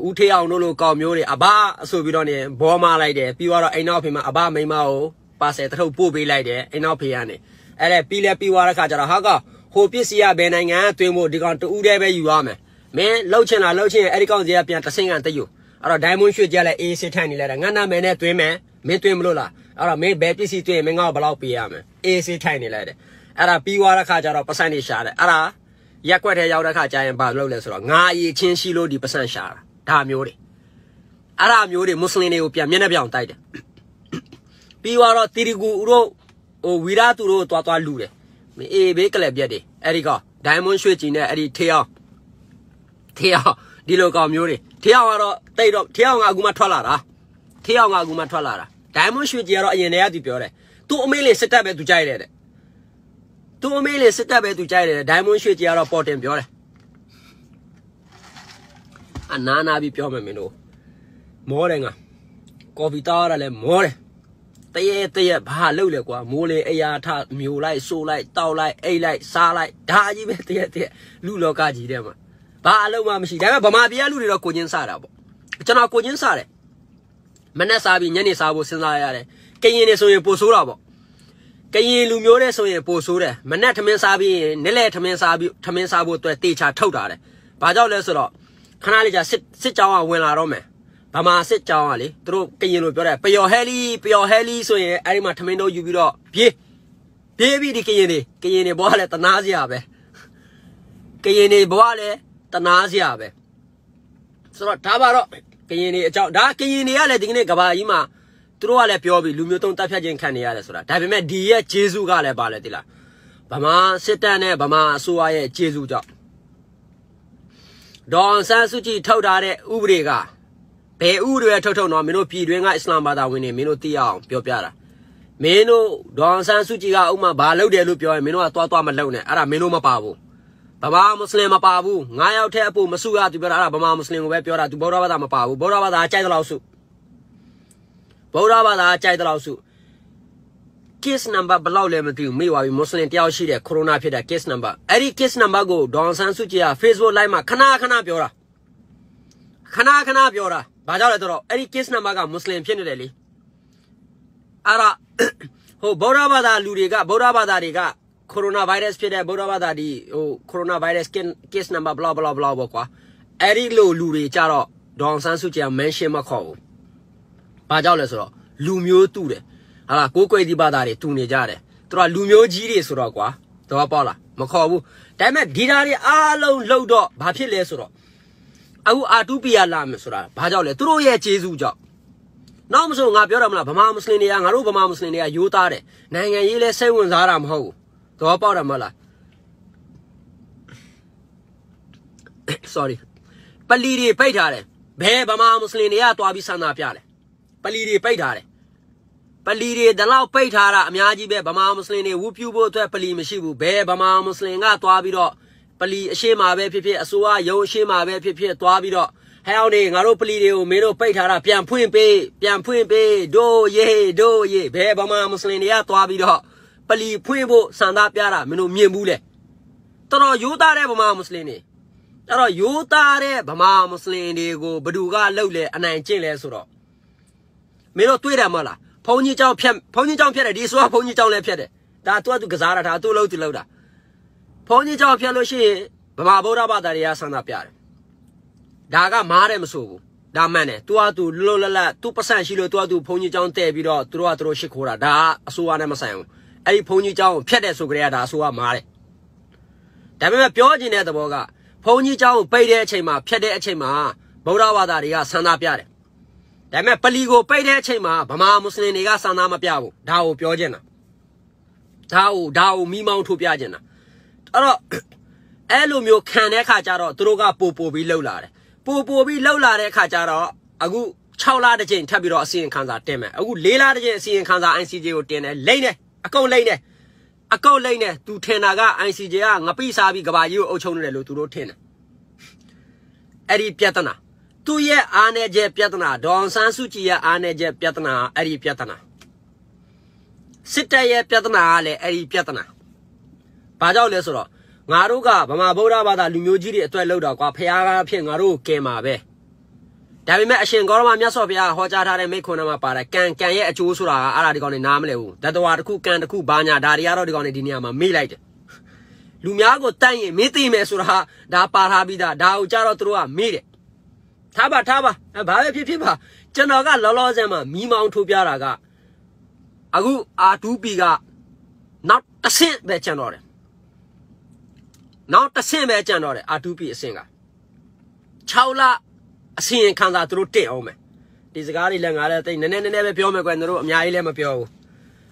ဦးထေးအောင်တို့လိုကောက်မျိုးတွေအဘအဆိုပြီးတော့နေဘောမလိုက်တယ်ပြီးတော့အိမ်နောက်ဖေမှာအဘမိမကိုပါဆယ်တထုပ်ပို့ပေးလိုက်တယ်အိမ်နောက်ဖေကနေအဲ့ဒါပြီးလဲပြီးသွားတဲ့ခါကျတော့ဟာကဟိုပစ္စည်းကဘယ်နိုင်ငံတွင်းဖို့ဒီကောင်တူးတည်းပဲယူရမယ်မင်းလှုပ်ချင်တာလှုပ်ချင်အဲ့ဒီကောင်ကြီးကပြန်တဆင့်ကန်တယူ အဲ့တော့ဒိုင်းမွန်ရွှေကြီးလည်းအေးစစ်ထိုင်နေလိုက်တာငါနာမည်နဲ့တွင်းမယ်မင်းတွင်းမလို့လားအဲ့တော့မင်းဘယ်ပစ္စည်းတွင်းမင်းငါ့ကိုဘယ်လောက်ပေးရမလဲအေးစစ်ထိုင်နေလိုက်တယ်အဲ့ဒါပြီးသွားတဲ့ခါကျတော့ပတ်စံနေရှာတယ်အဲ့ဒါရက်ွက်ထဲရောက်တဲ့ခါကျရင်ဘာလုပ်လဲဆိုတော့ငါအရေးချင်းရှိလို့ဒီပတ်စံရှာတာဒါမျိုးတွေအဲ့ဒါမျိုးတွေမွတ်စလင်တွေကိုပြန်မျက်နှာပြောင်တိုက်တယ်ပြီးတော့တီရီကူတို့ဟိုဝီရာသူတို့တွားတွားလူတယ်အေးဘေးကလပ်ပြက်တွေအဲ့ဒီကောင်ဒိုင်မွန်ရွှေကြည်နဲ့အဲ့ဒီထေအောင်ထေအောင် ဒီလိုကောင်မျိုးတွေထေအောင်ကတော့တိတ်တော့ထေအောင်ကအခုမှထွက်လာတာထေအောင်ကအခုမှထွက်လာတာဒိုင်မွန်ရွှေကြည်ကတော့အရင်တည်းကသူပြောတယ်သူ့အမေလေးစစ်တပ်ပဲသူကြိုက်တယ်တဲ့သူအမေလေးစစ်တပ်ပဲသူကြိုက်တယ်ဒိုင်မွန်ရွှေကြည်ကတော့ပေါ်တင်ပြောတယ်အနာနာပြီးပြောမယ်မင်းတို့မောတယ်ငါကော်ဖီတောက်ရလဲမောတယ်တရေတရေဘာလုပ်လဲကွာမိုးလေအရာထမျိုးလိုက်ဆိုးလိုက်တောက်လိုက်အိတ်လိုက်စားလိုက်ဒါကြီးပဲတရေတရေလူလောကကြီးတဲ့မှာ ဘာအလုံးမှမရှိဒါပေမဲ့ဗမာပြည်ကလူတွေတော့ကိုချင်းစားတာပေါ့ကျွန်တော်ကိုချင်းစားတယ်မနေ့စားပြီးညနေစားဖို့စဉ်းစားရတယ်ကရင်နေဆိုရင်ပိုဆိုးတာပေါ့ကရင်လူမျိုးတဲ့ဆိုရင်ပိုဆိုးတယ်မနဲ့ထမင်းစားပြီးရင်နေ့လေထမင်းစားပြီးထမင်းစားဖို့အတွက်တေချာထုတ်တာတယ်ဘာကြောင့်လဲဆိုတော့ခဏလေးကြာစစ်စစ်ကြောင်းကဝင်လာတော့မယ်ဗမာစစ်ကြောင်းကလေသူတို့ကရင်လိုပြောတယ်ပျော်ဟဲလီပျော်ဟဲလီဆိုရင်အဲ့ဒီမှာထမင်းတို့ယူပြီးတော့ပြေးပြေးပြီးဒီကရင်တွေကရင်တွေဘွားလဲတနာစရာပဲကရင်တွေဘွားလဲ တနာစရာပဲဆိုတော့ဒါပါတော့ကရင်တွေအကြောင်းဒါကရင်တွေကလည်းဒီကနေ့ကဘာကြီးမှာသူတို့ကလည်းပြောပြီးလူမျိုးတုံးတပ်ဖြတ်ခြင်းခံနေရတယ်ဆိုတာဒါပေမဲ့ဒီရဲ့ဂျေစုကလည်းပါလဲတိလားဗမာစစ်တပ်နဲ့ဗမာအစိုးရရဲ့ဂျေစုကြောင့်ဒေါ်ဆန်းစုကြည်ထုတ်ထားတဲ့ဥပဒေကဘယ်ဥပဒေထုတ်ထုတ်တော့မင်းတို့ပြည်တွင်းကအစ္စလာမ်ဘာသာဝင်တွေမင်းတို့သိအောင်ပြောပြတာမင်းတို့ဒေါ်ဆန်းစုကြည်ကဥမာဘာလုပ်တယ်လို့ပြောရင်မင်းတို့ကသွားသွားမလုပ်နဲ့အဲ့ဒါမင်းတို့မပါဘူး ဗမာမွတ်စလင်မပါဘူးငါးယောက်ထဲအဖို့မစုရသူပြောတာအဲ့ဒါဗမာမွတ်စလင်ကိုပဲပြောတာသူဗုဒ္ဓဘာသာမပါဘူးဗုဒ္ဓဘာသာကြိုက်တဲ့လောက်စုဗုဒ္ဓဘာသာကြိုက်တဲ့လောက်စု case number ဘယ်လောက်လဲမသိဘူးမေ့ပါပြီမွတ်စလင်တယောက်ရှိတယ်ကိုရိုနာဖြစ်တဲ့ case number အဲ့ဒီ case number ကိုဒေါန်ဆန်းစုကြည်က Facebook live မှာခဏခဏပြောတာခဏခဏပြောတာဘာကြောင့်လဲဆိုတော့အဲ့ဒီ case number ကမွတ်စလင်ဖြစ်နေတယ်လေအဲ့ဒါဟိုဗုဒ္ဓဘာသာလူတွေကဗုဒ္ဓဘာသာတွေက ကိုရိုနာဗိုင်းရပ်စ်ဖြစ်တဲ့ဗုဒ္ဓဘာသာဒီဟိုကိုရိုနာဗိုင်းရပ်စ် case number blah blah blah ပေါ့ကွာအဲ့ဒီလိုလူတွေကြတော့ဒေါန်ဆန်းစုကြည်က mention မခေါ်ဘူးဘာကြောင့်လဲဆိုတော့လူမျိုးတူတယ်ဟာလားကိုးကွယ်ဒီဘာသာတွေတူနေကြတယ်သူတို့ကလူမျိုးကြီးတွေဆိုတော့ကွာတော့ပေါ့လားမခေါ်ဘူးဒါပေမဲ့ဒီဓာတွေအားလုံးလှုပ်တော့ဘာဖြစ်လဲဆိုတော့အခုအာတူပီယာလာမယ်ဆိုတာဘာကြောင့်လဲသူတို့ရဲ့ကျေးဇူးကြောင့်နောက်မဆိုငါပြောရမလားဗမာမွတ်စလင်တွေကငါတို့ဗမာမွတ်စလင်တွေကရိုးသားတယ်နိုင်ငံရေးလဲစိတ်ဝင်စားတာမဟုတ်ဘူး တော့ပေါ့တယ်မဟုတ်လား sorry ပလီတွေပိတ်ထားတယ်ဘယ်ဗမာမွတ်စလင်တွေကသွားပြီးဆန္ဒပြတယ်ပလီတွေပိတ်ထားတယ်ပလီတွေဒီလောက်ပိတ်ထားတာအများကြီးပဲဗမာမွတ်စလင်တွေဝူပြူဖို့အတွက်ပလီမရှိဘူးဘယ်ဗမာမွတ်စလင်ကသွားပြီးတော့ပလီအရှိမာပဲဖြစ်ဖြစ်အစိုးရရုံအရှိမာပဲဖြစ်ဖြစ်သွားပြီးတော့ဟဲအောင်နေငါတို့ပလီတွေကိုမင်းတို့ပိတ်ထားတာပြန်ဖွင့်ပေးပြန်ဖွင့်ပေးဒိုးယေဒိုးယေဘယ်ဗမာမွတ်စလင်တွေကသွားပြီးတော့ ပလီဖွင့်ဖို့စံသားပြတာမင်းတို့မြင်ဘူးလေတော်တော်ရိုးသားတဲ့ဗမာမွတ်စလင်တွေအဲ့တော့ရိုးသားတဲ့ဗမာမွတ်စလင်တွေကိုဘသူကလှုပ်လဲအနိုင်ကျင့်လဲဆိုတော့မင်းတို့တွေးတယ်မဟုတ်လားဘုန်းကြီးเจ้าဖြတ်ဘုန်းကြီးเจ้าဖြတ်တယ်ဒီဆိုဘုန်းကြီးเจ้าလည်းဖြတ်တယ်ဒါသူကသူကစားတာဒါသူ့လို့သူလို့တာဘုန်းကြီးเจ้าဖြတ်လို့ရှိရင်ဗမာဗုဒ္ဓဘာသာတွေကဆန္ဒပြတယ်ဒါကမားတယ်မဆိုဘူးဒါမှန်တယ်သူကသူလွတ်လပ်လပ်သူပတ်စံရှိလို့သူကသူဘုန်းကြီးเจ้าတဲ့ပြီးတော့သူတို့ကသူတို့ရှစ်ခိုးတာဒါအစိုးရနဲ့မဆိုင်ဘူး အဲ့ဒီဘုန်းကြီးเจ้าကိုဖြတ်တယ်ဆိုကြတဲ့ကဒါအစိုးရမားတယ်ဒါပေမဲ့ပြောချင်တဲ့သဘောကဘုန်းကြီးเจ้าကိုပိတ်တဲ့အချိန်မှာဖြတ်တဲ့အချိန်မှာဗုဒ္ဓဘာသာတွေကဆန္ဒပြတယ်ဒါပေမဲ့ပလီကိုပိတ်တဲ့အချိန်မှာဗမာမွတ်စလင်တွေကစံသားမပြဘူးဒါကိုပြောချင်တာဒါကိုဒါကိုမိမောင်းထုတ်ပြချင်တာအဲ့တော့အဲ့လိုမျိုးခံတဲ့ခါကျတော့သူတို့ကပို့ပို့ပြီးလှုပ်လာတယ်ပို့ပို့ပြီးလှုပ်လာတဲ့ခါကျတော့အခု6လတစ်ချိန်ထပ်ပြီးတော့အစီရင်ခံစာတင်မယ်အခု4လတစ်ချိန်အစီရင်ခံစာ ICJ ကိုတင်တယ်လိမ့်တယ် အကုန်လိမ့်တယ်အကောက်လိမ့်နဲ့သူထင်တာက ICJ ကငပိစားပြီးကဘာကြီးကိုအုပ်ချုံနေတယ်လို့သူတို့ထင်တယ်အဲ့ဒီပြဿနာသူ့ရဲ့အားနေချက်ပြဿနာဒေါန်ဆန်းစုကြည်ရဲ့အားနေချက်ပြဿနာအဲ့ဒီပြဿနာစစ်တပ်ရဲ့ပြဿနာကလည်းအဲ့ဒီပြဿနာဘာကြောင့်လဲဆိုတော့ငါတို့ကဗမာဗုဒ္ဓဘာသာလူမျိုးကြီးတွေအတွက်လောက်တော့ကွာဖះကားဖြစ်ငါတို့ကိုကင်ပါပဲ ဒါပေမဲ့အရှင်ဂေါရမမြတ်စွာဘုရားဟောကြားထားတဲ့မိခွန်းထဲမှာပါတယ်ကံကံရဲ့အကျိုးဆိုတာကအဲ့ဒါဒီကောင်နေနားမလဲဘူးတတဝါတစ်ခုကံတစ်ခုဘာညာဒါတွေကတော့ဒီကောင်နေဒီနေရာမှာမေ့လိုက်တယ်လူများကိုတန့်ရင်မင်းသိမယ်ဆိုတာဒါပါထားပြီးသားဒါကိုကြတော့သူတို့ကမေ့တယ်ထားပါထားပါဘာပဲဖြစ်ဖြစ်ပါကျွန်တော်ကလောလောဆယ်မှာမီးမောင်းထိုးပြတာကအခု R2P ကနောက်တစ်ဆင့်ပဲကျန်တော့တယ်နောက်တစ်ဆင့်ပဲကျန်တော့တယ် R2P အဆင့်က6လ အစီရင်ခံစာသူတို့တင်အောင်မယ်ဒီစကားတွေလည်းငါလည်းတိတ်နည်းနည်းနည်းနည်းပဲပြောမယ်ကွယ်တို့အများကြီးလည်းမပြောဘူး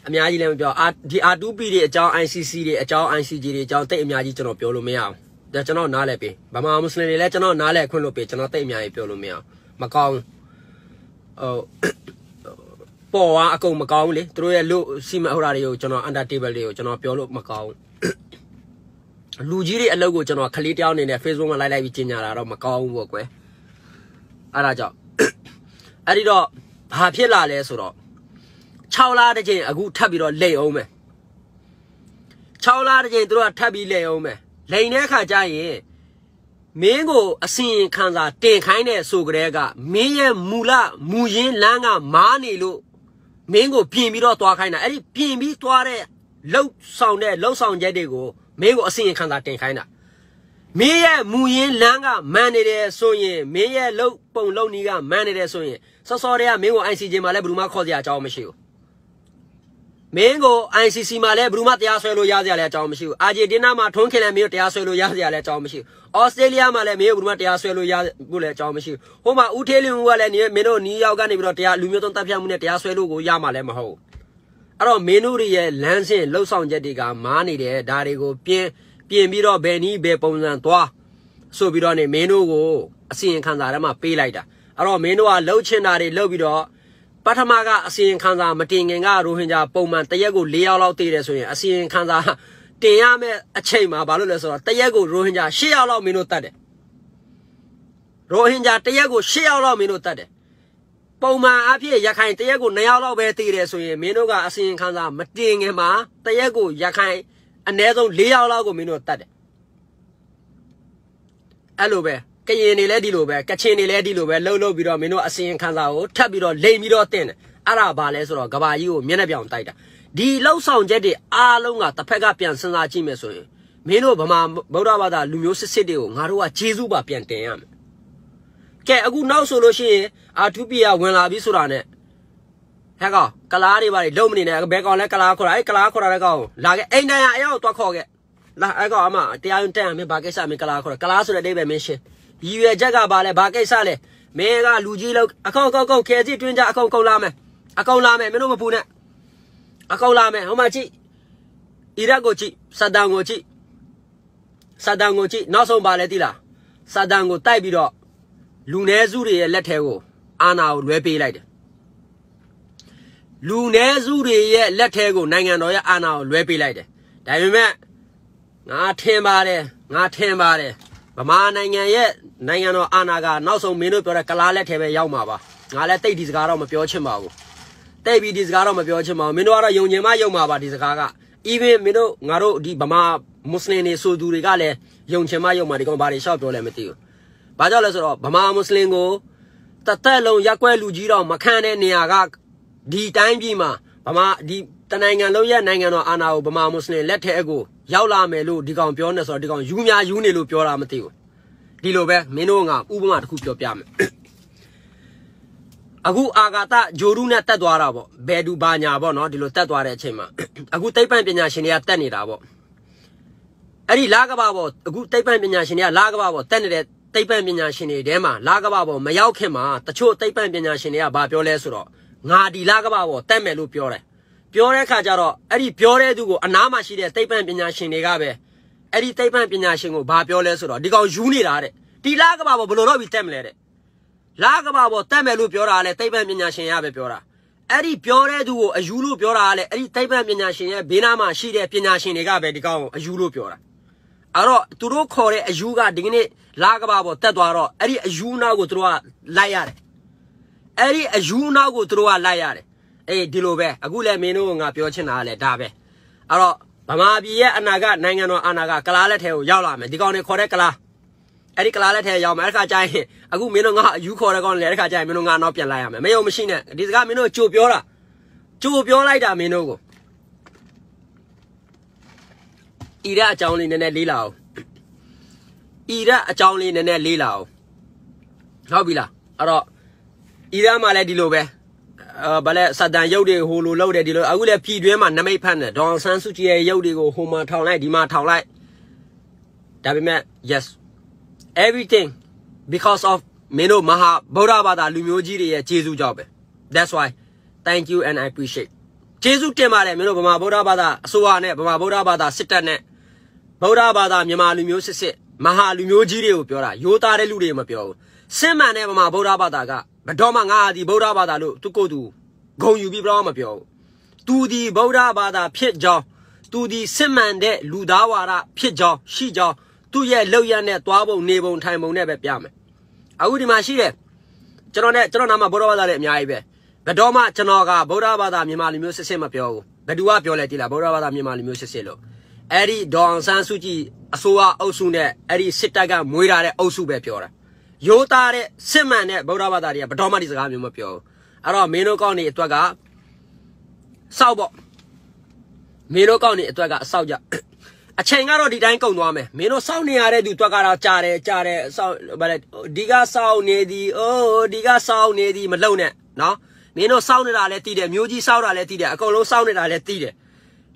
အများကြီးလည်းမပြောအာဒီ R2P တွေအကြောင်း ICC တွေအကြောင်း ICJ တွေအကြောင်းတိတ်အများကြီးကျွန်တော်ပြောလို့မရအောင်ဒါကျွန်တော်နားလဲပေးဗမာမွတ်စလင်တွေလည်းကျွန်တော်နားလဲခွင့်လို့ပေးကျွန်တော်တိတ်အများကြီးပြောလို့မရအောင်မကောင်းဟိုပေါ်ဝါအကုန်မကောင်းလေသူတို့ရဲ့လို့စီမဟိုရာတွေကိုကျွန်တော် under table တွေကိုကျွန်တော်ပြောလို့မကောင်းလူကြီးတွေအလုပ်ကိုကျွန်တော်ခလေးတယောက်အနေနဲ့ Facebook မှာလိုက်လိုက်ပြီးကျင်ညာတာတော့မကောင်းဘူးပေါ့ကွယ် အဲ့ဒါကြောင့်အဲ့ဒီတော့ဘာဖြစ်လာလဲဆိုတော့6လတစ်ချိန်အခုထပ်ပြီးတော့လိတ်အောင်မယ်6လတစ်ချိန်သူတို့ကထပ်ပြီးလိတ်အောင်မယ်လိန်တဲ့အခါကျရင်မင်းကိုအစင်ခံစာတင်ခိုင်းတဲ့ဆိုကြတဲ့ကမင်းရဲ့မူလမူရင်းလမ်းကမားနေလို့မင်းကိုပြင်ပြီးတော့သွားခိုင်းတာအဲ့ဒီပြင်ပြီးသွားတဲ့လှုပ်ဆောင်တဲ့လှုပ်ဆောင်ချက်တွေကိုမင်းကိုအစင်ခံစာတင်ခိုင်းတာ မင်းရဲ့မူရင်းလမ်းကမှန်နေတယ်ဆိုရင်မင်းရဲ့လုံပုံလုံနီးကမှန်နေတယ်ဆိုရင်စောစောတည်းကမင်းကို ICJ မှာလည်းဘယ်သူမှခေါ်စရာအကြောင်းမရှိဘူးမင်းကို ICC မှာလည်းဘယ်သူမှတရားစွဲလို့ရစရာလည်းအကြောင်းမရှိဘူးအာဂျင်တီးနားမှာထွန်းခင်လည်းမင်းတို့တရားစွဲလို့ရစရာလည်းအကြောင်းမရှိဘူးဩစတြေးလျမှာလည်းမင်းတို့ဘယ်သူမှတရားစွဲလို့ရဖို့လည်းအကြောင်းမရှိဘူးဟိုမှာဦးထေးလင်းဦးကလည်းမင်းတို့နီးရောက်ကနေပြီးတော့တရားလူမျိုးသုံးတပ်ဖြတ်မှုနဲ့တရားစွဲလို့ကိုရမှာလည်းမဟုတ်အဲ့တော့မင်းတို့ရဲ့လမ်းစဉ်လှုပ်ဆောင်ချက်တွေကမားနေတယ်ဒါတွေကိုပြင်း ပြင်ပြီးတော့ဘယ်နည်းဘယ်ပုံစံသွားဆိုပြီးတော့နေမင်းတို့ကိုအစီရင်ခံစာထဲမှာပေးလိုက်တာအဲ့တော့မင်းတို့ကလှုပ်ချင်တာတွေလှုပ်ပြီးတော့ပထမကအစီရင်ခံစာမတင်ခင်ကရိုဟင်ဂျာပုံမှန်တရက်ကို၄ရောက်လောက်တည်တယ်ဆိုရင်အစီရင်ခံစာတင်ရမယ့်အချိန်မှာဘာလို့လဲဆိုတော့တရက်ကိုရိုဟင်ဂျာ၈ရောက်လောက်မင်းတို့တတ်တယ်ရိုဟင်ဂျာတရက်ကို၈ရောက်လောက်မင်းတို့တတ်တယ်ပုံမှန်အဖြစ်ရခိုင်တရက်ကို2ယောက်လောက်ပဲတည်တယ်ဆိုရင်မင်းတို့ကအစင်ခံစားမတင်ခင်မှာတရက်ကိုရခိုင် အနည်းဆုံး4ယောက်လောက်ကိုမင်းတို့တတ်တယ်အဲ့လိုပဲကရင်တွေလည်းဒီလိုပဲကချင်တွေလည်းဒီလိုပဲလှုပ်လှုပ်ပြီးတော့မင်းတို့အစင်ခံစားကိုထပ်ပြီးတော့လိမ်ပြီးတော့တင်တယ်အဲ့ဒါဘာလဲဆိုတော့ကဘာကြီးကိုမျက်နှာပြောင်တိုက်တာဒီလှုပ်ဆောင်ချက်တွေအားလုံးကတစ်ဖက်ကပြန်စဉ်းစားကြည့်မယ်ဆိုရင်မင်းတို့ဗမာဗုဒ္ဓဘာသာလူမျိုးစစ်စစ်တွေကိုငါတို့ကဂျေဇုပါပြန်တင်ရမယ်ကဲအခုနောက်ဆိုလို့ရှိရင်အာထူပီယာဝင်လာပြီဆိုတာနဲ့ ဟဲ့ကောင်ကလားတွေပါလေလုံးမနေနဲ့ဘဲကောင်လဲကလားခေါ်တာအဲ့ကလားခေါ်တာလည်းကောင်လာခဲ့အိမ်တိုင်ရအရောက်တွားခေါ်ခဲ့လာအဲ့ကောင်အမတရားရင်တက်ရမင်းဘာကိစ္စမင်းကလားခေါ်တာကလားဆိုတဲ့အဓိပ္ပာယ်မင်းရှင်းရည်ရွယ်ချက်ကဘာလဲဘာကိစ္စလဲမင်းကလူကြီးလောက်အကောက်အကောက်ကောက်ခဲစီတွင်းကြအကောက်ကောက်လာမယ်အကောက်လာမယ်မင်းတို့မပူနဲ့အကောက်လာမယ်ဟိုမှာကြည့်အီရတ်ကိုကြည့်ဆဒန်ကိုကြည့်ဆဒန်ကိုကြည့်နောက်ဆုံးပါလဲသိလားဆဒန်ကိုတိုက်ပြီးတော့လူနည်းစုတွေရဲ့လက်ထဲကိုအာဏာကိုလွဲပေးလိုက်တယ် လူနည်းစုတွေရဲ့လက်ထဲကိုနိုင်ငံတော်ရဲ့အာဏာကိုလွဲပေးလိုက်တယ်ဒါပေမဲ့ငါထင်ပါတယ်ငါထင်ပါတယ်ဗမာနိုင်ငံရဲ့နိုင်ငံတော်အာဏာကနောက်ဆုံးမင်းတို့ပြောတဲ့ကလားလက်ထဲပဲရောက်မှာပါငါလည်းတိတ်ဒီစကားတော့မပြောချင်ပါဘူးတိတ်ပြီးဒီစကားတော့မပြောချင်ပါဘူးမင်းတို့ကတော့ယုံကြည်မှယုံမှာပါဒီစကားက even မင်းတို့ငါတို့ဒီဗမာမွတ်စလင်တွေဆိုသူတွေကလည်းယုံချင်မှယုံမှာဒီကောင်ဘာတွေရှောက်ပြောလဲမသိဘူး။ဘာကြောင့်လဲဆိုတော့ဗမာမွတ်စလင်ကိုတသက်လုံးရက်ွက်လူကြီးတော့မခံတဲ့နေရာက ဒီတိုင်းပြည်မှာဗမာဒီတနိုင်ငံလုံးရဲ့နိုင်ငံတော်အာဏာကိုဗမာမွတ်စလင်လက်ထက်အကိုရောက်လာမယ်လို့ဒီကောင်ပြောနေဆိုတော့ဒီကောင်ယူများယူနေလို့ပြောတာမသိဘူး။ဒီလိုပဲမင်းတို့ကဥပမာတစ်ခုပြောပြမယ်။အခုအာဂါတဂျိုရုနဲ့တက်သွားတာပေါ့ဘယ်သူဘာညာပေါ့နော်ဒီလိုတက်သွားတဲ့အချိန်မှာအခုသိပ္ပံပညာရှင်တွေကတက်နေတာပေါ့အဲ့ဒီလာကဘာပေါ့အခုသိပ္ပံပညာရှင်တွေကလာကဘာပေါ့တက်နေတဲ့သိပ္ပံပညာရှင်တွေထဲမှာလာကဘာပေါ့မရောက်ခင်မှာတချို့သိပ္ပံပညာရှင်တွေကဘာပြောလဲဆိုတော့ ငါဒီလာကဘာပေါ့တက်မယ်လို့ပြောတယ်ပြောတဲ့အခါကျတော့အဲ့ဒီပြောတဲ့သူကိုအနားမှာရှိတဲ့သိပ္ပံပညာရှင်တွေကပဲအဲ့ဒီသိပ္ပံပညာရှင်ကိုဘာပြောလဲဆိုတော့ဒီကောင်ယူနေတာတဲ့ဒီလာကဘာပေါ့ဘယ်လိုတော့ပြီးတက်မလဲတဲ့လာကဘာပေါ့တက်မယ်လို့ပြောတာလေသိပ္ပံပညာရှင်ရပဲပြောတာအဲ့ဒီပြောတဲ့သူကိုအယူလို့ပြောတာလေအဲ့ဒီသိပ္ပံပညာရှင်ရဲ့ဘေးနားမှာရှိတဲ့ပညာရှင်တွေကပဲဒီကောင်ကိုအယူလို့ပြောတာအဲ့တော့သူတို့ခေါ်တဲ့အယူကဒီကနေ့လာကဘာပေါ်တက်သွားတော့အဲ့ဒီအယူနောက်ကိုသူတို့ကလိုက်ရတယ် အဲ့ဒီအယူနောက်ကိုသူတို့ကလိုက်ရတယ်အေးဒီလိုပဲအခုလည်းမင်းတို့ကငါပြောချင်တာကလည်းဒါပဲအဲ့တော့ဗမာပြည်ရဲ့အနာဂတ်နိုင်ငံတော်အာဏာကကလားလက်ထဲကိုရောက်လာမယ်ဒီကောင်တွေခေါ်တဲ့ကလားအဲ့ဒီကလားလက်ထဲရောက်မယ်အဲ့ခါကျရင်အခုမင်းတို့ငါအယူခေါ်တဲ့ကောင်လည်းအဲ့ခါကျရင်မင်းတို့ငါတော့ပြန်လိုက်ရမယ်မယုံမရှိနဲ့ဒီစကားမင်းတို့ကြိုပြောတာကြိုပြောလိုက်တာမင်းတို့ကိုအီရတ်အကြောင်းလေးနည်းနည်းလေးလာအောင်အီရတ်အကြောင်းလေးနည်းနည်းလေးလာအောင်ဟုတ်ပြီလားအဲ့တော့ အီရတ်မှာလည်းဒီလိုပဲအာဗလဲစဒန်ရုပ်တွေဟိုလိုလောက်တယ်ဒီလိုအခုလည်းပြည်တွင်းမှာနမိတ်ဖတ်နေဒေါန်ဆန်းစုကြည်ရဲ့ရုပ်တွေကိုဟိုမှာထောင်လိုက်ဒီမှာထောင်လိုက်ဒါပေမဲ့ yes everything because of မင်းတို့မဟာဗုဒ္ဓဘာသာလူမျိုးကြီးတွေရဲ့ကျေးဇူးကြောင့်ပဲ that's why thank you and i appreciate ကျေးဇူးတင်ပါတယ်မင်းတို့ဗမာဗုဒ္ဓဘာသာအစိုးရနဲ့ဗမာဗုဒ္ဓဘာသာစစ်တပ်နဲ့ဗုဒ္ဓဘာသာမြန်မာလူမျိုးစစ်စစ်မဟာလူမျိုးကြီးတွေကိုပြောတာရိုးသားတဲ့လူတွေမပြောဘူးစစ်မှန်တဲ့ဗမာဗုဒ္ဓဘာသာက ဘတော်မှငါဒီဗုဒ္ဓဘာသာလို့သူကိုယ်သူဂုံယူပြီးဘတော်မပြောဘူးသူဒီဗုဒ္ဓဘာသာဖြစ်ကြောင်းသူဒီစစ်မှန်တဲ့လူသားဝါဒဖြစ်ကြောင်းရှိကြောင်းသူ့ရဲ့လောက်ရနဲ့သွားပုံနေပုံထိုင်ပုံနဲ့ပဲပြမယ်အခုဒီမှာရှိတယ်ကျွန်တော်နဲ့ကျွန်တော်နာမဗုဒ္ဓဘာသာလည်းအများကြီးပဲဘတော်မှကျွန်တော်ကဗုဒ္ဓဘာသာမြန်မာလူမျိုးစစ်စစ်မပြောဘူးဘယ်သူကပြောလဲကြည်လားဗုဒ္ဓဘာသာမြန်မာလူမျိုးစစ်စစ်လို့အဲ့ဒီဒေါန်ဆန်းစုကြည်အစိုးရအုပ်စုနဲ့အဲ့ဒီစစ်တပ်ကမွေးထားတဲ့အုပ်စုပဲပြောတာ ရိုးသားတဲ့စစ်မှန်တဲ့ဗုဒ္ဓဘာသာတွေကဘတော်မှဒီစကားမျိုးမပြောဘူးအဲ့တော့မင်းတို့ကောင်းနေအတွက်ကစောက်ပေါ့မင်းတို့ကောင်းနေအတွက်ကအစောက်ကြအချိန်ကတော့ဒီတိုင်းကုန်သွားမယ်မင်းတို့စောက်နေရတဲ့သူတွက်ကတော့ကြားတယ်ကြားတယ်စောက်ဗါလဲဒီကစောက်နေသည်အိုးဒီကစောက်နေသည်မလုံနဲ့နော်မင်းတို့စောက်နေတာလည်းတည်တယ်မျိုးကြီးစောက်တာလည်းတည်တယ်အကုန်လုံးစောက်နေတာလည်းတည်တယ်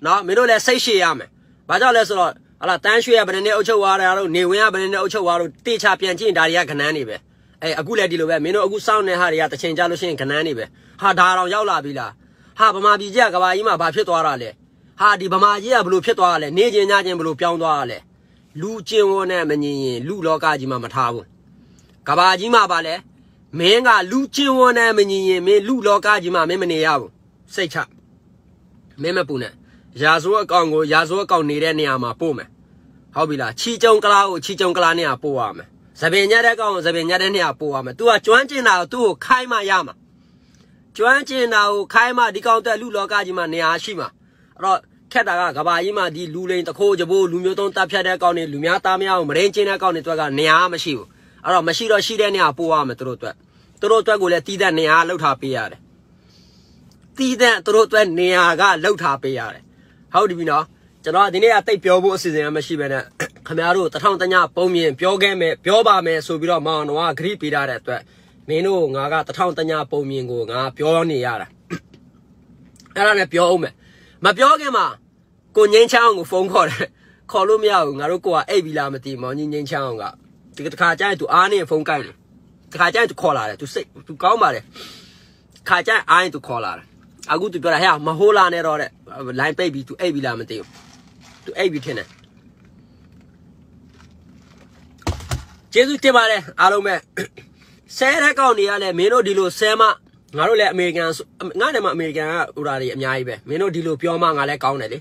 နော်မင်းတို့လည်းစိတ်ရှည်ရမယ်ဘာကြောင့်လဲဆိုတော့ ဟလာတန်းရွှေရဘယ်နဲ့အုပ်ချုပ်သွားတာတို့နေဝင်းကဘယ်နဲ့အုပ်ချုပ်သွားတို့တေချာပြန်ကြည့်ဒါတွေကခဏန်းနေပဲအဲအခုလည်းဒီလိုပဲမင်းတို့အခုစောင့်နေဟာတွေကတချိန်ကြလို့ရှိရင်ခဏန်းနေပဲဟာဒါတော့ရောက်လာပြီလားဟာဗမာပြည်ကြီးကကဘာကြီးမှာဘာဖြစ်သွားတာလဲဟာဒီဗမာကြီးကဘလို့ဖြစ်သွားတာလဲနေချင်းညချင်းဘလို့ပြောင်းသွားတာလဲလူကျင်ဝန်းနဲ့မငြင်ရင်လူလောကကြီးမှာမထားဘူးကဘာကြီးမှာပါလဲမင်းကလူကျင်ဝန်းနဲ့မငြင်ရင်မင်းလူလောကကြီးမှာမင်းမနေရဘူးစိတ်ချမင်းမပူနဲ့ ရာဇဝတ်အကောင်ကိုရာဇဝတ်အကောင်နေတဲ့နေရာမှာပို့မယ်ဟုတ်ပြီလားချီကြုံကလားကိုချီကြုံကလားနေရာပို့ရမယ်သပင်ညက်တဲ့ကောင်ကိုသပင်ညက်တဲ့နေရာပို့ရမယ် तू ကကျွမ်းကျင်တာကိုသူ့ကိုခိုင်းမှရမှာကျွမ်းကျင်တာကိုခိုင်းမှဒီကောင်တက်လူလောကကြီးမှာနေရာရှိမှာအဲ့တော့ခက်တာကကဘာကြီးမှာဒီလူလိန်တခိုးကြဘိုးလူမျိုးသုံးတပ်ဖြတ်တဲ့ကောင်တွေလူများသားများကိုမရင်းချင်းတဲ့ကောင်တွေတွက်ကနေရာမရှိဘူးအဲ့တော့မရှိတော့ရှိတဲ့နေရာပို့ရမယ်သူတို့တွက်သူတို့တွက်ကိုလည်းတီးတဲ့နေရာလှုပ်ထားပေးရတယ်တီးတဲ့သူတို့တွက်နေရာကလှုပ်ထားပေးရတယ် ဟုတ်ပြီနော်ကျွန်တော်ဒီနေ့ကတိတ်ပြောဖို့အစီအစဉ်မရှိပဲနဲ့ခင်ဗျားတို့တထောင်တညပုံမြင်ပြောခဲ့မယ်ပြောပါမယ်ဆိုပြီးတော့မောင်တော်ကဂရိပေးထားတဲ့အတွက်မင်းတို့ငါကတထောင်တညပုံမြင်ကိုငါပြောနေရတာအဲ့ဒါနဲ့ပြောအောင်မယ်မပြောခင်မှာကိုငင်းချောင်းကိုဖုန်းခေါ်တယ်ခေါ်လို့မရဘူးငါတို့ကိုကအိတ်ပြီလားမသိမောင်ကြီးငင်းချောင်းကဒီတစ်ခါကျရင် तू အားနေဖုန်းကိုက်တယ်တစ်ခါကျရင် तू ခေါ်လာတယ် तू စိတ် तू ကောင်းပါတယ်ခါကျရင်အားရင် तू ခေါ်လာတယ်အခု तू ပြောတာဟဲ့မဟိုးလာနဲ့တော့တဲ့ line ပိတ်ပြီး तू အိတ်ပြီလားမသိဘူး तू အိတ်ပြီထင်တယ်ကျေးဇူးတင်ပါတယ်အားလုံးပဲဆဲတဲ့ကောင်တွေကလည်းမင်းတို့ဒီလိုဆဲမှငါတို့လည်းအမေရိကန်ငါနဲ့မှအမေရိကန်ကဟိုတာတွေအများကြီးပဲမင်းတို့ဒီလိုပြောမှငါလည်းကောင်းတယ်လေ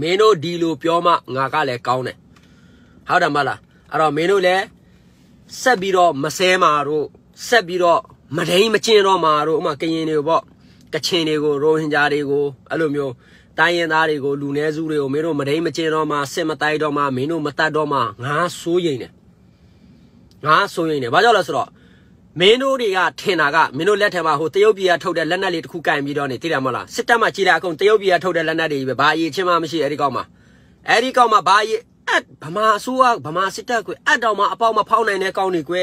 မင်းတို့ဒီလိုပြောမှငါကလည်းကောင်းတယ်ဟုတ်တယ်မလားအဲ့တော့မင်းတို့လည်းဆက်ပြီးတော့မဆဲမာတို့ဆက်ပြီးတော့မဒိန်မကျင်တော့မာတို့ဥမာကရင်တွေပေါ့ ကချင်တွေကိုရိုဟင်ဂျာတွေကိုအဲ့လိုမျိုးတိုင်းရင်သားတွေကိုလူနည်းစုတွေကိုမင်းတို့မဒိန်မကျင်တော့မှစစ်မတိုက်တော့မှမင်းတို့မတတ်တော့မှငါစိုးရိမ်တယ်ငါစိုးရိမ်တယ်ဘာကြောင့်လဲဆိုတော့မင်းတို့တွေကထင်တာကမင်းတို့လက်ထက်မှာဟိုတရုတ်ပြည်ကထုတ်တဲ့လက်နက်လေးတစ်ခုကင်ပြီးတော့နေသိတယ်မလားစစ်တပ်မှကြီးလာအကုန်တရုတ်ပြည်ကထုတ်တဲ့လက်နက်တွေပဲဘာအရေးချင်းမှမရှိအဲ့ဒီကောက်မှာအဲ့ဒီကောက်မှာဘာအရေးအက်ဗမာအစိုးရဗမာစစ်တပ်ကွအက်တော်မှာအပေါက်မဖောက်နိုင်တဲ့ကောင်းတွေကွ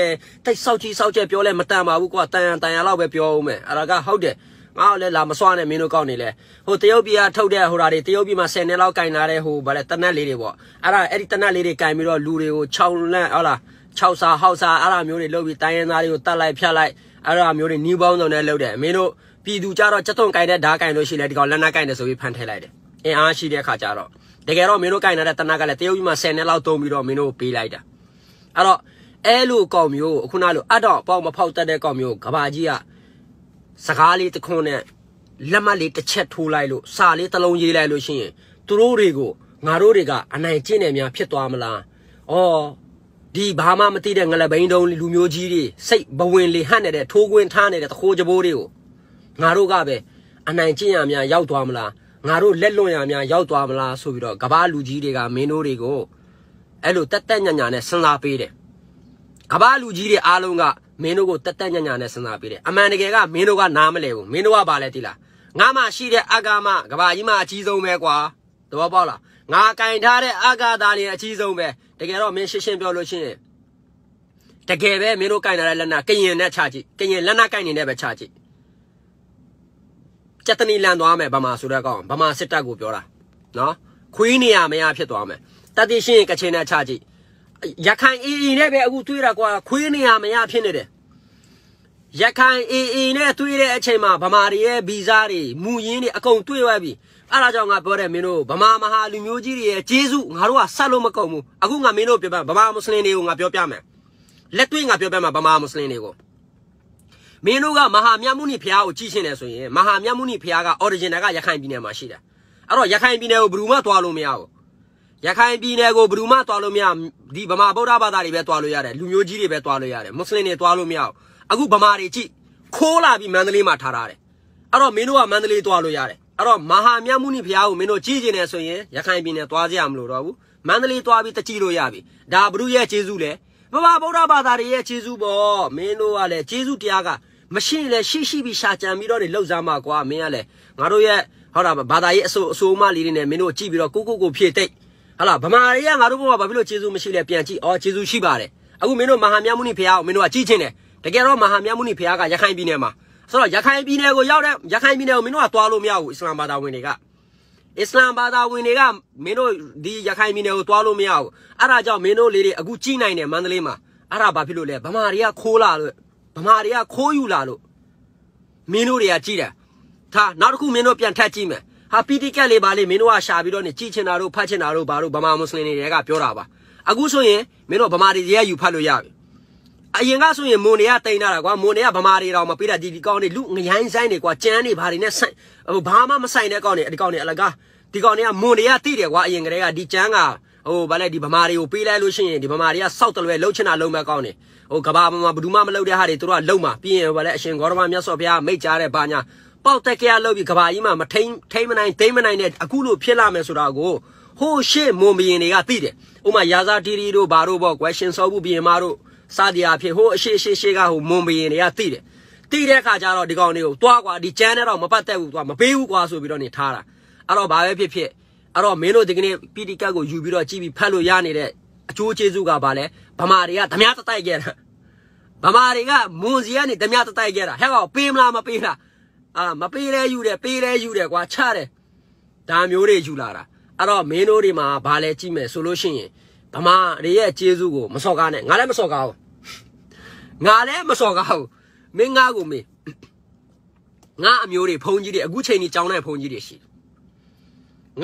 တိတ်ဆောက်ကြီးဆောက်ချက်ပြောလဲမတန်ပါဘူးကွာတန်ရန်တန်ရန်လောက်ပဲပြောဦးမယ်အဲ့ဒါကဟုတ်တယ် ငါ့လည်းလာမစွားနဲ့မင်းတို့ကောက်နေလဲဟိုတရုတ်ပြည်ကထုတ်တဲ့ဟိုဓာတွေတရုတ်ပြည်မှာ10နှစ်လောက်ကင်လာတဲ့ဟိုဗါလဲတနက်လေးတွေပေါ့အဲ့ဒါအဲ့ဒီတနက်လေးတွေကင်ပြီးတော့လူတွေကို6လန့်ဟုတ်လား6စာဟောက်စာအဲ့ဒါမျိုးတွေလုပ်ပြီးတိုင်းရင်းသားတွေကိုတတ်လိုက်ဖြတ်လိုက်အဲ့ဒါမျိုးတွေနီးပေါင်းစုံနဲ့လုပ်တယ်မင်းတို့ပြည်သူကြတော့စက်သွန်ကင်တဲ့ဓာကင်လို့ရှိလဲဒီကောင်လက်နက်ကင်တယ်ဆိုပြီးဖန်ထည့်လိုက်တယ်အင်အားရှိတဲ့အခါကျတော့တကယ်တော့မင်းတို့ကင်နေတဲ့တနက်ကလည်းတရုတ်ပြည်မှာ10နှစ်လောက်တုံးပြီးတော့မင်းတို့ပေးလိုက်တာအဲ့တော့အဲလိုကောင်မျိုးအခုနလိုအတော့အပေါက်မဖောက်တတ်တဲ့ကောင်မျိုးကဘာကြီးက စကားလေးတစ်ခွန်းနဲ့လက်မလေးတစ်ချက်ထိုးလိုက်လို့စာလေးတစ်လုံးရေးလိုက်လို့ရှိရင်သူတို့တွေကိုငါတို့တွေကအနိုင်ကျင့်နေများဖြစ်သွားမလား။အော်ဒီဘာမှမသိတဲ့ငလဘိန်းတုံးလူမျိုးကြီးတွေစိတ်ဘဝင်လေဟန့်နေတဲ့ထိုးကွင်းထားနေတဲ့တခိုးကြဘိုးတွေကိုငါတို့ကပဲအနိုင်ကျင့်ရများရောက်သွားမလားငါတို့လက်လွန်ရများရောက်သွားမလားဆိုပြီးတော့ကဘာလူကြီးတွေကမင်းတို့တွေကိုအဲ့လိုတက်တက်ညံ့ညံ့နဲ့စဉ်းစားပေးတယ်ကဘာလူကြီးတွေအားလုံးက မင်းတို့ကိုတက်တက်ညံ့ညံ့နဲ့စဉ်းစားပေးတယ်အမှန်တကယ်ကမင်းတို့ကနားမလဲဘူးမင်းတို့ကဘာလဲတိလားငါမှရှိတဲ့အကာမကဘာကြီးမှအကြီးဆုံးပဲကွာသဘောပေါက်လားငါကင်ထားတဲ့အကာသားလေးအကြီးဆုံးပဲတကယ်တော့မင်းရှင်းရှင်းပြောလို့ရှိရင်တကယ်ပဲမင်းတို့ကင်ထားတဲ့လက်နက်ကရင်နဲ့ချကြည့်ကရင်လက်နက်ကင်နေတဲ့ပဲချကြည့်စက်တနီလန်သွားမယ်ဗမာဆိုတဲ့ကောင်ဗမာစစ်တပ်ကိုပြောတာနော်ခွေးနေရမရဖြစ်သွားမယ်တတိရှင်းကချင်နဲ့ချကြည့် ရခိုင်အီအီနဲ့ပဲအခုတွေးတာကွာခွေးနေရမရဖြစ်နေတယ်ရခိုင်အီအီနဲ့တွေးတဲ့အချိန်မှာဗမာတွေရဲ့ဗီဇာတွေမူရင်းတွေအကုန်တွေးသွားပြီအဲ့ဒါကြောင့်ငါပြောတယ်မင်းတို့ဗမာမဟာလူမျိုးကြီးတွေရဲ့ဂျေစုငါတို့ကဆက်လို့မကုန်ဘူးအခုငါမင်းတို့ပြောပြဗမာမွတ်စလင်တွေကိုငါပြောပြမယ်လက်တွေ့ငါပြောပြမှာဗမာမွတ်စလင်တွေကိုမင်းတို့ကမဟာမြတ်မုနိဖျားကိုကြည့်ရှင်းတယ်ဆိုရင်မဟာမြတ်မုနိဖျားက origin ကရခိုင်ပြည်နယ်မှာရှိတယ်အဲ့တော့ရခိုင်ပြည်နယ်ကိုဘယ်သူမှသွားလို့မရဘူး ရခိုင်ပြည်နယ်ကိုဘယ်သူမှသွားလို့မရဒီဗမာဗုဒ္ဓဘာသာတွေပဲသွားလို့ရတယ်လူမျိုးကြီးတွေပဲသွားလို့ရတယ်မွတ်စလင်တွေသွားလို့မရဘူးအခုဗမာတွေကြည့်ခိုးလာပြီးမန္တလေးမှာထားထားတယ်အဲ့တော့မင်းတို့ကမန္တလေးသွားလို့ရတယ်အဲ့တော့မဟာမြတ်မုနိဖျားကိုမင်းတို့ကြည့်ကျင်နေဆိုရင်ရခိုင်ပြည်နယ်သွားကြရမလို့တော့ဘူးမန္တလေးသွားပြီးတကြည့်လို့ရပြီဒါဘုရုရဲ့ကျေးဇူးလေဗမာဗုဒ္ဓဘာသာတွေရဲ့ကျေးဇူးပေါ့မင်းတို့ကလည်းကျေးဇူးတရားကမရှိလေရှိရှိပြီးရှာကြံပြီးတော့နေလောက်စားမှာကွာမင်းကလည်းငါတို့ရဲ့ဟောတာဘာသာရေးအဆိုအဆိုမလေးတွေနဲ့မင်းတို့ကြည့်ပြီးတော့ကိုကိုကိုဖြည့်တိတ် ဟာလားဗမာတွေကငါတို့ဘုရားဘာဖြစ်လို့ကျေးဇူးမရှိလဲပြန်ကြည့်အော်ကျေးဇူးရှိပါတယ်အခုမင်းတို့မဟာမြတ်မုနိဖျားကိုမင်းတို့ကကြည့်ချင်းတယ်တကယ်တော့မဟာမြတ်မုနိဖျားကရခိုင်ပြည်နယ်မှာဆိုတော့ရခိုင်ပြည်နယ်ကိုရောက်တဲ့ရခိုင်ပြည်နယ်ကိုမင်းတို့ကသွားလို့မရဘူးအစ္စလာမ်ဘာသာဝင်တွေကအစ္စလာမ်ဘာသာဝင်တွေကမင်းတို့ဒီရခိုင်ပြည်နယ်ကိုသွားလို့မရဘူးအဲ့ဒါကြောင့်မင်းတို့လေးတွေအခုကြည်နိုင်တယ်မန္တလေးမှာအဲ့ဒါဘာဖြစ်လို့လဲဗမာတွေကခိုးလာလို့ဗမာတွေကခိုးယူလာလို့မင်းတို့တွေကကြည်တယ်ဒါနောက်တစ်ခုမင်းတို့ပြန်ထပ်ကြည့်မယ် ဟာပီတီကက်လေးပါလေမင်းတို့ကရှာပြီးတော့နေကြည်ချင်တာတို့ဖတ်ချင်တာတို့ဘာတို့ဗမာမွတ်စလင်တွေကပြောတာပါအခုဆိုရင်မင်းတို့ဗမာတွေရဲ့ယူဖတ်လို့ရပြီအရင်ကဆိုရင်မွန်တွေကတိန်လာတာကွာမွန်တွေကဗမာတွေတော့မပေးတာဒီဒီကောင်းတွေလူငရိုင်းဆိုင်တွေကွာကြမ်းတွေဘာတွေနဲ့ဆိုင်ဟိုဘာမှမဆိုင်တဲ့ကောင်းတွေဒီကောင်းတွေအလကားဒီကောင်းတွေကမွန်တွေကတိတယ်ကွာအရင်ကတည်းကဒီကြမ်းကဟိုဗာလဲဒီဗမာတွေကိုပေးလိုက်လို့ရှိရင်ဒီဗမာတွေကစောက်တလွယ်လှုပ်ချင်တာလုံးမဲ့ကောင်းတယ်ဟဟိုကဘာမှာဘယ်သူမှမလုပ်တဲ့ဟာတွေသူတို့ကလုံမှာပြီးရင်ဘာလဲအရှင်ဂေါရမမြတ်စွာဘုရားမိတ်ကြားတဲ့ဘာညာ ပေါက်တက်ကရလုပ်ပြီးကဘာကြီးမှာမထိန်ထိန်မနိုင်သိမ့်မနိုင်တဲ့အခုလိုဖြစ်လာမယ်ဆိုတာကိုဟိုရှေ့မွန်ဘရင်တွေကသိတယ်ဥမာရာဇာတီရီတို့ဘာတို့ပေါ့ကွယ်ရှင်စောဘူးဘရင်မတို့စသည်အဖြစ်ဟိုအရှိရှိရှိကဟိုမွန်ဘရင်တွေကသိတယ်သိတဲ့အခါကျတော့ဒီကောင်တွေကိုတွားကွာဒီကျန်းနဲ့တော့မပတ်သက်ဘူးကွာမပေးဘူးကွာဆိုပြီးတော့နေထားတာအဲ့တော့ဘာပဲဖြစ်ဖြစ်အဲ့တော့မင်းတို့ဒီကနေ့ပီတီကတ်ကိုယူပြီးတော့ကြည့်ပြီးဖတ်လို့ရနေတဲ့အကျိုးကျေးဇူးကဘာလဲဗမာတွေကဓမြတတိုက်ခဲ့တာဗမာတွေကမွန်စီကနေဓမြတတိုက်ခဲ့တာဟဲ့ကောင်ပေးမလားမပေးလား အာမပေးလဲယူတယ်ပေးလဲယူတယ်ကွာချတယ်ဒါမျိုးတွေယူလာတာအဲ့တော့မင်းတို့တွေမှာဘာလဲကြည့်မယ်ဆိုလို့ရှိရင်ဗမာတွေရဲ့ကျေးဇူးကိုမစော်ကားနဲ့ငါလည်းမစော်ကားဘူးငါလည်းမစော်ကားဘူးမင်းငါကိုမေးငါအမျိုးတွေဖုန်ကြီးတွေအခုချိန်ကြီးကြောင်းတဲ့ဖုန်ကြီးတွေရှိ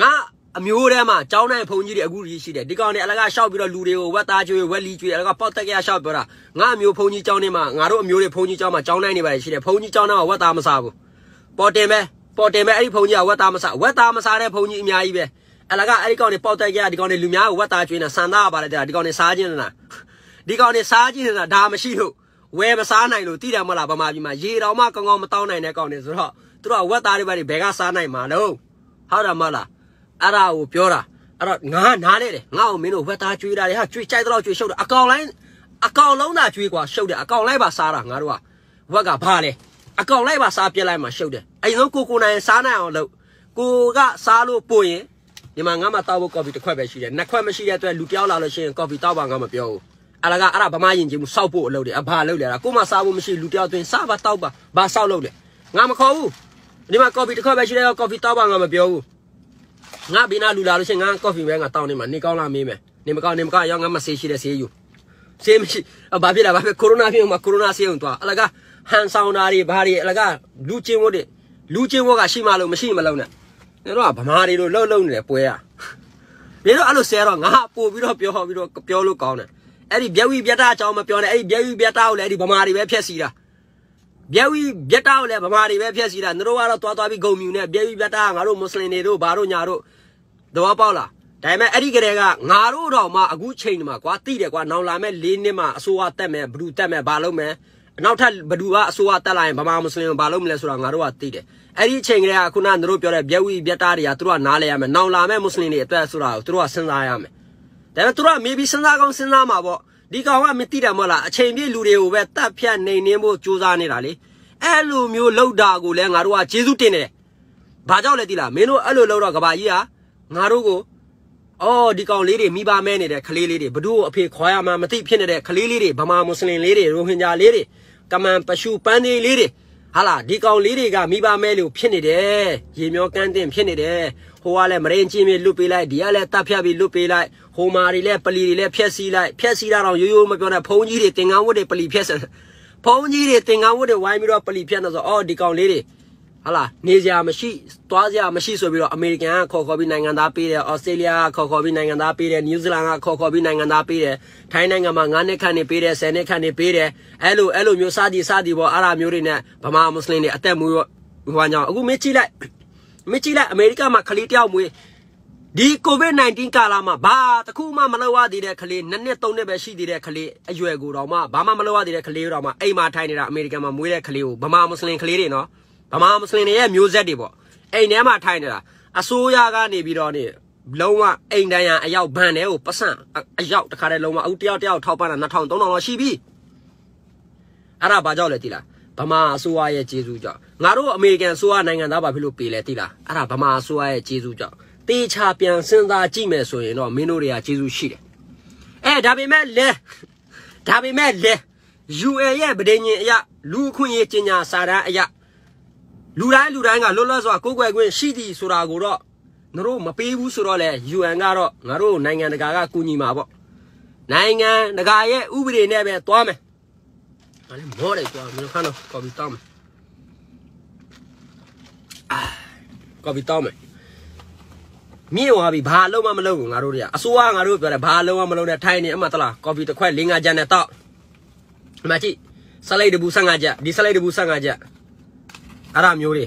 ငါအမျိုးထဲမှာကြောင်းတဲ့ဖုန်ကြီးတွေအခုကြီးရှိတယ်ဒီကောင်တွေအလကားရှောက်ပြီးတော့လူတွေကိုဝက်သားကျွေးဝက်လီကျွေးအလကားပေါက်တက်ကရရှောက်ပြောတာငါအမျိုးဖုန်ကြီးကြောင်းနေမှာငါတို့အမျိုးတွေဖုန်ကြီးကြောင်းမှာကြောင်းနိုင်နေပါလေရှိတယ်ဖုန်ကြီးကြောင်းတော့ဝက်သားမစားဘူး ပေါ်တင်ပဲပေါ်တင်ပဲအဲ့ဒီဖုန်ကြီးကဝက်သားမစားဝက်သားမစားတဲ့ဖုန်ကြီးအများကြီးပဲအလကားအဲ့ဒီကောင်တွေပေါက်တက်ကရဒီကောင်တွေလူများကိုဝက်သားကျွေးနေဆန်သားပါလေတဲ့ဒီကောင်တွေစားခြင်းနေတာဒီကောင်တွေစားခြင်းနေတာဒါမရှိလို့ဝယ်မစားနိုင်လို့တိတယ်မလားဗမာပြည်မှာရေတော်မှကောင်းကောင်းမတောင်းနိုင်တဲ့ကောင်တွေဆိုတော့သူတို့ကဝက်သားတွေပဲဘယ်ကစားနိုင်မှာလို့ဟုတ်တယ်မလားအဲ့ဒါကိုပြောတာအဲ့တော့ငါနားနေတယ်ငါ့ကိုမင်းတို့ဝက်သားကျွေးတာတွေဟာကျွေးကြိုက်တော့ကျွေးရှုပ်တယ်အကောင်လိုက်အကောင်လုံးသာကျွေးกว่าရှုပ်တယ်အကောင်လိုက်ပါစားတာငါတို့ကဝက်ကဘာလဲ အကောင်လိုက်ပါစားပြက်လိုက်မှရှုပ်တယ်အဲ့ဆုံးကိုကိုနိုင်စားနိုင်အောင်လုပ်ကိုကစားလို့ပို့ရင်ဒီမှာငါမှတောက်ဖို့ကော်ဖီတစ်ခွက်ပဲရှိတယ်နှစ်ခွက်မရှိတဲ့အတွက်လူတယောက်လာလို့ရှိရင်ကော်ဖီတောက်ပါငါမပြောဘူးအလကအဲ့ဒါဗမာယင်ကြီးမှုစောက်ဖို့အလုပ်တယ်အဘာလုပ်လဲအဲ့ကိုမှစားဖို့မရှိလူတယောက်သွင်းစားပါတောက်ပါဘာစောက်လုပ်လဲငါမခေါ်ဘူးဒီမှာကော်ဖီတစ်ခွက်ပဲရှိတယ်ကော်ဖီတောက်ပါငါမပြောဘူးငါဘီနာလူလာလို့ရှိရင်ငါကော်ဖီပဲငါတောင်းနေမှာနေကောင်းလားမေးမယ်နေမကောင်းနေမကောင်းရောငါမဆေးရှိတဲ့ဆေးယူဆေးမရှိဘာဖြစ်လဲဘာဖြစ်ကိုရိုနာဖြစ်မှာကိုရိုနာဆေးုံသွားအလက ဟန်ဆောင်တာတွေဘာတွေအလကလူချင်းဝတ်တွေလူချင်းဝတ်ကရှိမှလို့မရှိမလို့နဲ့တို့ကဗမာတွေလိုလှုပ်လှုပ်နေတယ်ပွဲရနေတော့အဲ့လိုဆဲတော့ငါပို့ပြီးတော့ပြောပြီးတော့ပြောလို့ကောင်းတယ်အဲ့ဒီဗျက်ဝီဗျက်တာအကြောင်းမပြောနဲ့အဲ့ဒီဗျက်ဝီဗျက်တာကိုလည်းအဲ့ဒီဗမာတွေပဲဖျက်စီတာဗျက်ဝီဗျက်တာကိုလည်းဗမာတွေပဲဖျက်စီတာတို့ကတော့တွားတွားပြီးဂုံမြူနဲ့ဗျက်ဝီဗျက်တာကငါတို့မွတ်စလင်တွေတို့ဘာတို့ညာတို့သဘောပေါက်လားဒါပေမဲ့အဲ့ဒီကလေးကငါတို့တော့မှအခုချိန်မှာကွာတိတယ်ကွာနောင်လာမဲ့၄နှစ်မှအစိုးရတက်မယ်ဘလူတက်မယ်ဘာလုပ်မယ် နောက်ထပ်ဘဒူကအစိုးရတက်လာရင်ဗမာမွတ်စလင်ဘာလုပ်မလဲဆိုတာငါတို့ကသိတယ်အဲ့ဒီအချိန်ကလေးကခုနကတို့ပြောတဲ့ဗျက်ဝီဗျက်တာတွေကသူတို့ကနားလဲရမယ်နောင်လာမဲ့မွတ်စလင်တွေအတွက်ဆိုတာကိုသူတို့ကစဉ်းစားရမယ်ဒါပေမဲ့သူတို့က maybe စဉ်းစားကောင်းစဉ်းစားမှာပေါ့ဒီကောင်ကမသိတယ်မဟုတ်လားအချိန်ပြည့်လူတွေကိုပဲတတ်ဖြတ်နေနေဖို့ကြိုးစားနေတာလေအဲ့လိုမျိုးလောက်တာကိုလည်းငါတို့ကကျေးဇူးတင်တယ်ဘာကြောင့်လဲသိလားမင်းတို့အဲ့လိုလောက်တော့ကဘာကြီးဟာငါတို့ကို အော်ဒီကောင်လေးတွေမိဘမဲနေတဲ့ကလေးလေးတွေဘဒုအဖေခွာရမှာမသိဖြစ်နေတဲ့ကလေးလေးတွေဗမာမွတ်စလင်လေးတွေရိုဟင်ဂျာလေးတွေကမန်ပရှုပန်းသေးလေးတွေဟာလာဒီကောင်လေးတွေကမိဘမဲလို့ဖြစ်နေတယ်ရေမျောကန်းတင်ဖြစ်နေတယ်ဟိုကလည်းမရင်ချင်းမြေလွတ်ပေးလိုက်ဒီကလည်းတပ်ဖြတ်ပြီးလွတ်ပေးလိုက်ဟိုမာတွေလည်းပလီတွေလည်းဖျက်ဆီးလိုက်ဖျက်ဆီးတာတော့ရိုးရိုးမပြောနဲ့ဖုံးကြီးတွေတင်ငန်းဝတ်တွေပလီဖျက်ဆက်ဖုံးကြီးတွေတင်ငန်းဝတ်တွေဝိုင်းပြီးတော့ပလီဖျက်နေဆိုအော်ဒီကောင်လေးတွေ ဟာလာနေစရာမရှိသွားစရာမရှိဆိုပြီးတော့အမေရိကန်ကခေါ်ခေါ်ပြီးနိုင်ငံသားပေးတယ်ဩစတြေးလျကခေါ်ခေါ်ပြီးနိုင်ငံသားပေးတယ်နယူးဇီလန်ကခေါ်ခေါ်ပြီးနိုင်ငံသားပေးတယ်ထိုင်းနိုင်ငံမှာ9နှစ်ခန့်နေပေးတယ်10နှစ်ခန့်နေပေးတယ်အဲ့လိုအဲ့လိုမျိုးစသည်စသည်ပေါ့အဲ့ဒါမျိုးတွေနဲ့ဗမာမွတ်စလင်တွေအသက်မွေးဟိုကြောင့်အခုမင်းကြည့်လိုက်မင်းကြည့်လိုက်အမေရိကမှာခလေးတယောက်မွေးဒီကိုဗစ် -19 ကာလမှာဘာတခုမှမလုပ်ရသေးတဲ့ကလေးနှစ်နှစ်သုံးနှစ်ပဲရှိသေးတဲ့ကလေးအရွယ်ကိုတော့မှဘာမှမလုပ်ရသေးတဲ့ကလေးတော့မှအိမ်မှာထိုင်နေတာအမေရိကန်မှာမွေးတဲ့ကလေးကိုဗမာမွတ်စလင်ကလေးတွေနော် ဗမာမွတ်စလင်တွေရဲ့မျိုးဆက်တွေပေါ့အိမ်ထဲမှာထိုင်နေတာအစိုးရကနေပြီးတော့နေလုံးဝအိမ်တန်းရန်အရောက်ဘန်တယ်ကိုပတ်စံအရောက်တခါတည်းလုံးဝအခုတယောက်တယောက်ထောက်ပံ့တာ2000 3000လောက်ရှိပြီအဲ့ဒါဘာကြောင့်လဲတိလားဗမာအစိုးရရဲ့ကျေးဇူးကြောင့်ငါတို့အမေရိကန်အစိုးရနိုင်ငံသားဘာဖြစ်လို့ပေးလဲတိလားအဲ့ဒါဗမာအစိုးရရဲ့ကျေးဇူးကြောင့်တေချာပြန်စဉ်းစားကြည့်မယ်ဆိုရင်တော့မင်းတို့တွေကကျေးဇူးရှိတယ်အဲဒါပေမဲ့လဲဒါပေမဲ့လဲ UN ရဲ့ဗဒင်းရင်အရာလူအခွင့်အရေးကျညာစာတမ်းအရာ လူတိုင်းလူတိုင်းကလွတ်လပ်စွာကိုယ်ကွယ်ခွင့်ရှိသည်ဆိုတာကိုတော့ငါတို့မပေးဘူးဆိုတော့လေ UN ကတော့ငါတို့နိုင်ငံတကာကကူညီမှာပေါ့နိုင်ငံတကာရဲ့ဥပဒေနဲ့ပဲသွားမယ်။အဲ့မောတယ်ကွာမင်းခါတော့ကော်ပီတောင်းမယ်။အာကော်ပီတောင်းမယ်။မြေဝါပြီဘာလုံးမမလုံးဘူးငါတို့တွေကအစိုးရငါတို့ပြောတယ်ဘာလုံးမမလုံးနဲ့ထိုင်းနေအမှတ်တလားကော်ပီတစ်ခွက်၄၅ကျန်နဲ့တောက်။အမကြီးဆလိုက်တဘူး15ကျဒီဆလိုက်တဘူး15ကျ အဲ့ဒါမျိုးတွေ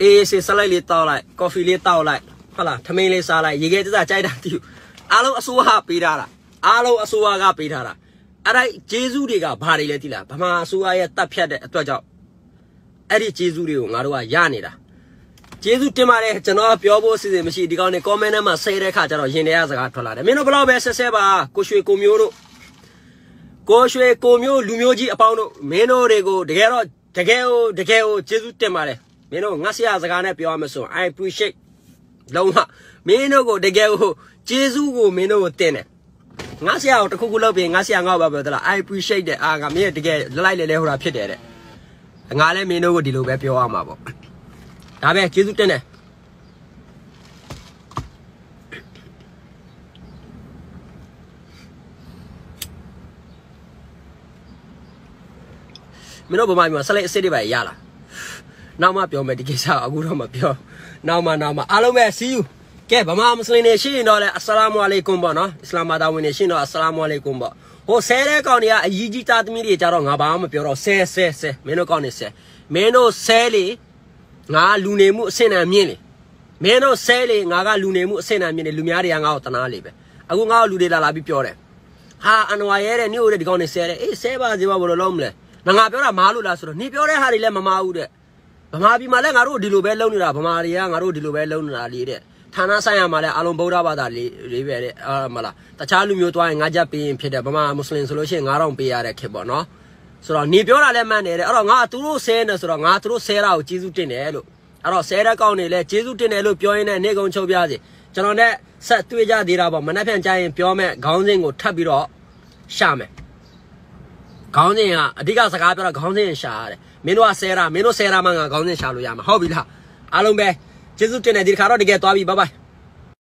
အေးစေဆလိုက်လေးတောက်လိုက်ကော်ဖီလေးတောက်လိုက်ဟုတ်လားထမင်းလေးစားလိုက်ရေခဲတစားကြိုက်တာတူအားလုံးအစိုးရပေးထားတာအားလုံးအစိုးရကပေးထားတာအဲ့ဒါဂျေဇုတွေကဘာတွေလဲတိလားဗမာအစိုးရရဲ့တပ်ဖြတ်တဲ့အတွက်ကြောင့်အဲ့ဒီဂျေဇုတွေကိုငါတို့ကရနေတာဂျေဇုတင်ပါတယ်ကျွန်တော်ပြောဖို့အစီအစဉ်မရှိဒီကောင်းနေ comment ထဲမှာဆဲတဲ့ခါကျတော့ရင်ထဲကစကားထွက်လာတယ်မင်းတို့ဘလောက်ပဲဆက်ဆဲပါကိုရွှေကိုမျိုးတို့ကိုရွှေကိုမျိုးလူမျိုးကြီးအပေါင်းတို့မင်းတို့တွေကိုတကယ်တော့ တကယ်ကိုတကယ်ကိုဂျေဇုတင်ပါတယ်မင်းတို့ငါဆရာစကားနဲ့ပြောရမယ်ဆို I appreciate လုံးဝမင်းတို့ကိုတကယ်ကိုဂျေဇုကိုမင်းတို့ကိုတင်တယ်ငါဆရာကိုတခုခုလုပ်ပြီးငါဆရာငါ့ဘာပြောသလား I appreciate တဲ့အာငါမင်းတကယ်လိုက်လေလေဟိုတာဖြစ်တယ်တဲ့ငါလည်းမင်းတို့ကိုဒီလိုပဲပြောရမှာပေါ့ဒါပဲကျေးဇူးတင်တယ် မင်းတို့ဗမာပြည်မှာဆက်လက်အစ်စ်တွေပဲရလားနောက်မှပြောမယ်ဒီကိစ္စအခုတော့မပြောနောက်မှနောက်မှအားလုံးပဲ see you ကဲဗမာမွတ်စလင်တွေရှိရင်တော့လေအစ္စလာမ်အလိုင်ကွမ်ပေါ့နော်အစ္စလာမ်ဘာသာဝင်တွေရှိရင်တော့အစ္စလာမ်အလိုင်ကွမ်ပေါ့ဟိုဆဲတဲ့ကောင်တွေကအကြီးကြီးသားသမီးတွေကြတော့ငါဘာမှမပြောတော့ဆဲဆဲဆဲမင်းတို့ကောင်နေဆဲမင်းတို့ဆဲလေငါလူနေမှုအဆင့်အတန်းမြင့်လေမင်းတို့ဆဲလေငါကလူနေမှုအဆင့်အတန်းမြင့်လေလူများတွေကငါ့ကိုတနာလေပဲအခုငါ့ကိုလူတွေလာလာပြီးပြောတယ်ဟာအန်ဝါရဲတဲ့နေ့ဦးတဲ့ဒီကောင်နေဆဲတယ်အေးဆဲပါစေပါဘယ်လိုလုပ်မလဲ ငါပြောတာမားလို့လားဆိုတော့နေပြောတဲ့ဟာတွေလည်းမမားဘူးတဲ့ဗမာပြည်မှာလည်းငါတို့ဒီလိုပဲလုပ်နေတာဗမာတွေကငါတို့ဒီလိုပဲလုပ်နေတာလေတဲ့ဌာနဆိုင်ရာမှာလည်းအလုံးဗုဒ္ဓဘာသာလေးလေးပဲတဲ့အာမလားတခြားလူမျိုးသွားရင်ငါကြပေးရင်ဖြစ်တယ်ဗမာမွတ်စလင်ဆိုလို့ရှိရင်9000ပေးရတဲ့ခေတ်ပေါ့နော်ဆိုတော့နေပြောတာလည်းမှန်တယ်တဲ့အဲ့တော့ငါသူတို့ဆဲနေဆိုတော့ငါသူတို့ဆဲတာကိုကျေးဇူးတင်တယ်လို့အဲ့တော့ဆဲတဲ့ကောင်းနေလဲကျေးဇူးတင်တယ်လို့ပြောရင်းနဲ့နေကုံချုပ်ပြစီကျွန်တော်နဲ့ဆက်တွေ့ကြသေးတာပေါ့မနှက်ဖြန်ကြရင်ပြောမဲ့ခေါင်းစဉ်ကိုထပ်ပြီးတော့ရှာမယ် ခေါင်းစဉ်ကအဓိကစကားပြောတာခေါင်းစဉ်ရှာရတယ်မင်းတို့ကဆဲတာမင်းတို့ဆဲတာမှငါခေါင်းစဉ်ရှာလို့ရမှာဟုတ်ပြီလားအားလုံးပဲကျေးဇူးတင်တယ်ဒီခါတော့တကယ်သွားပြီဘိုင်ဘိုင်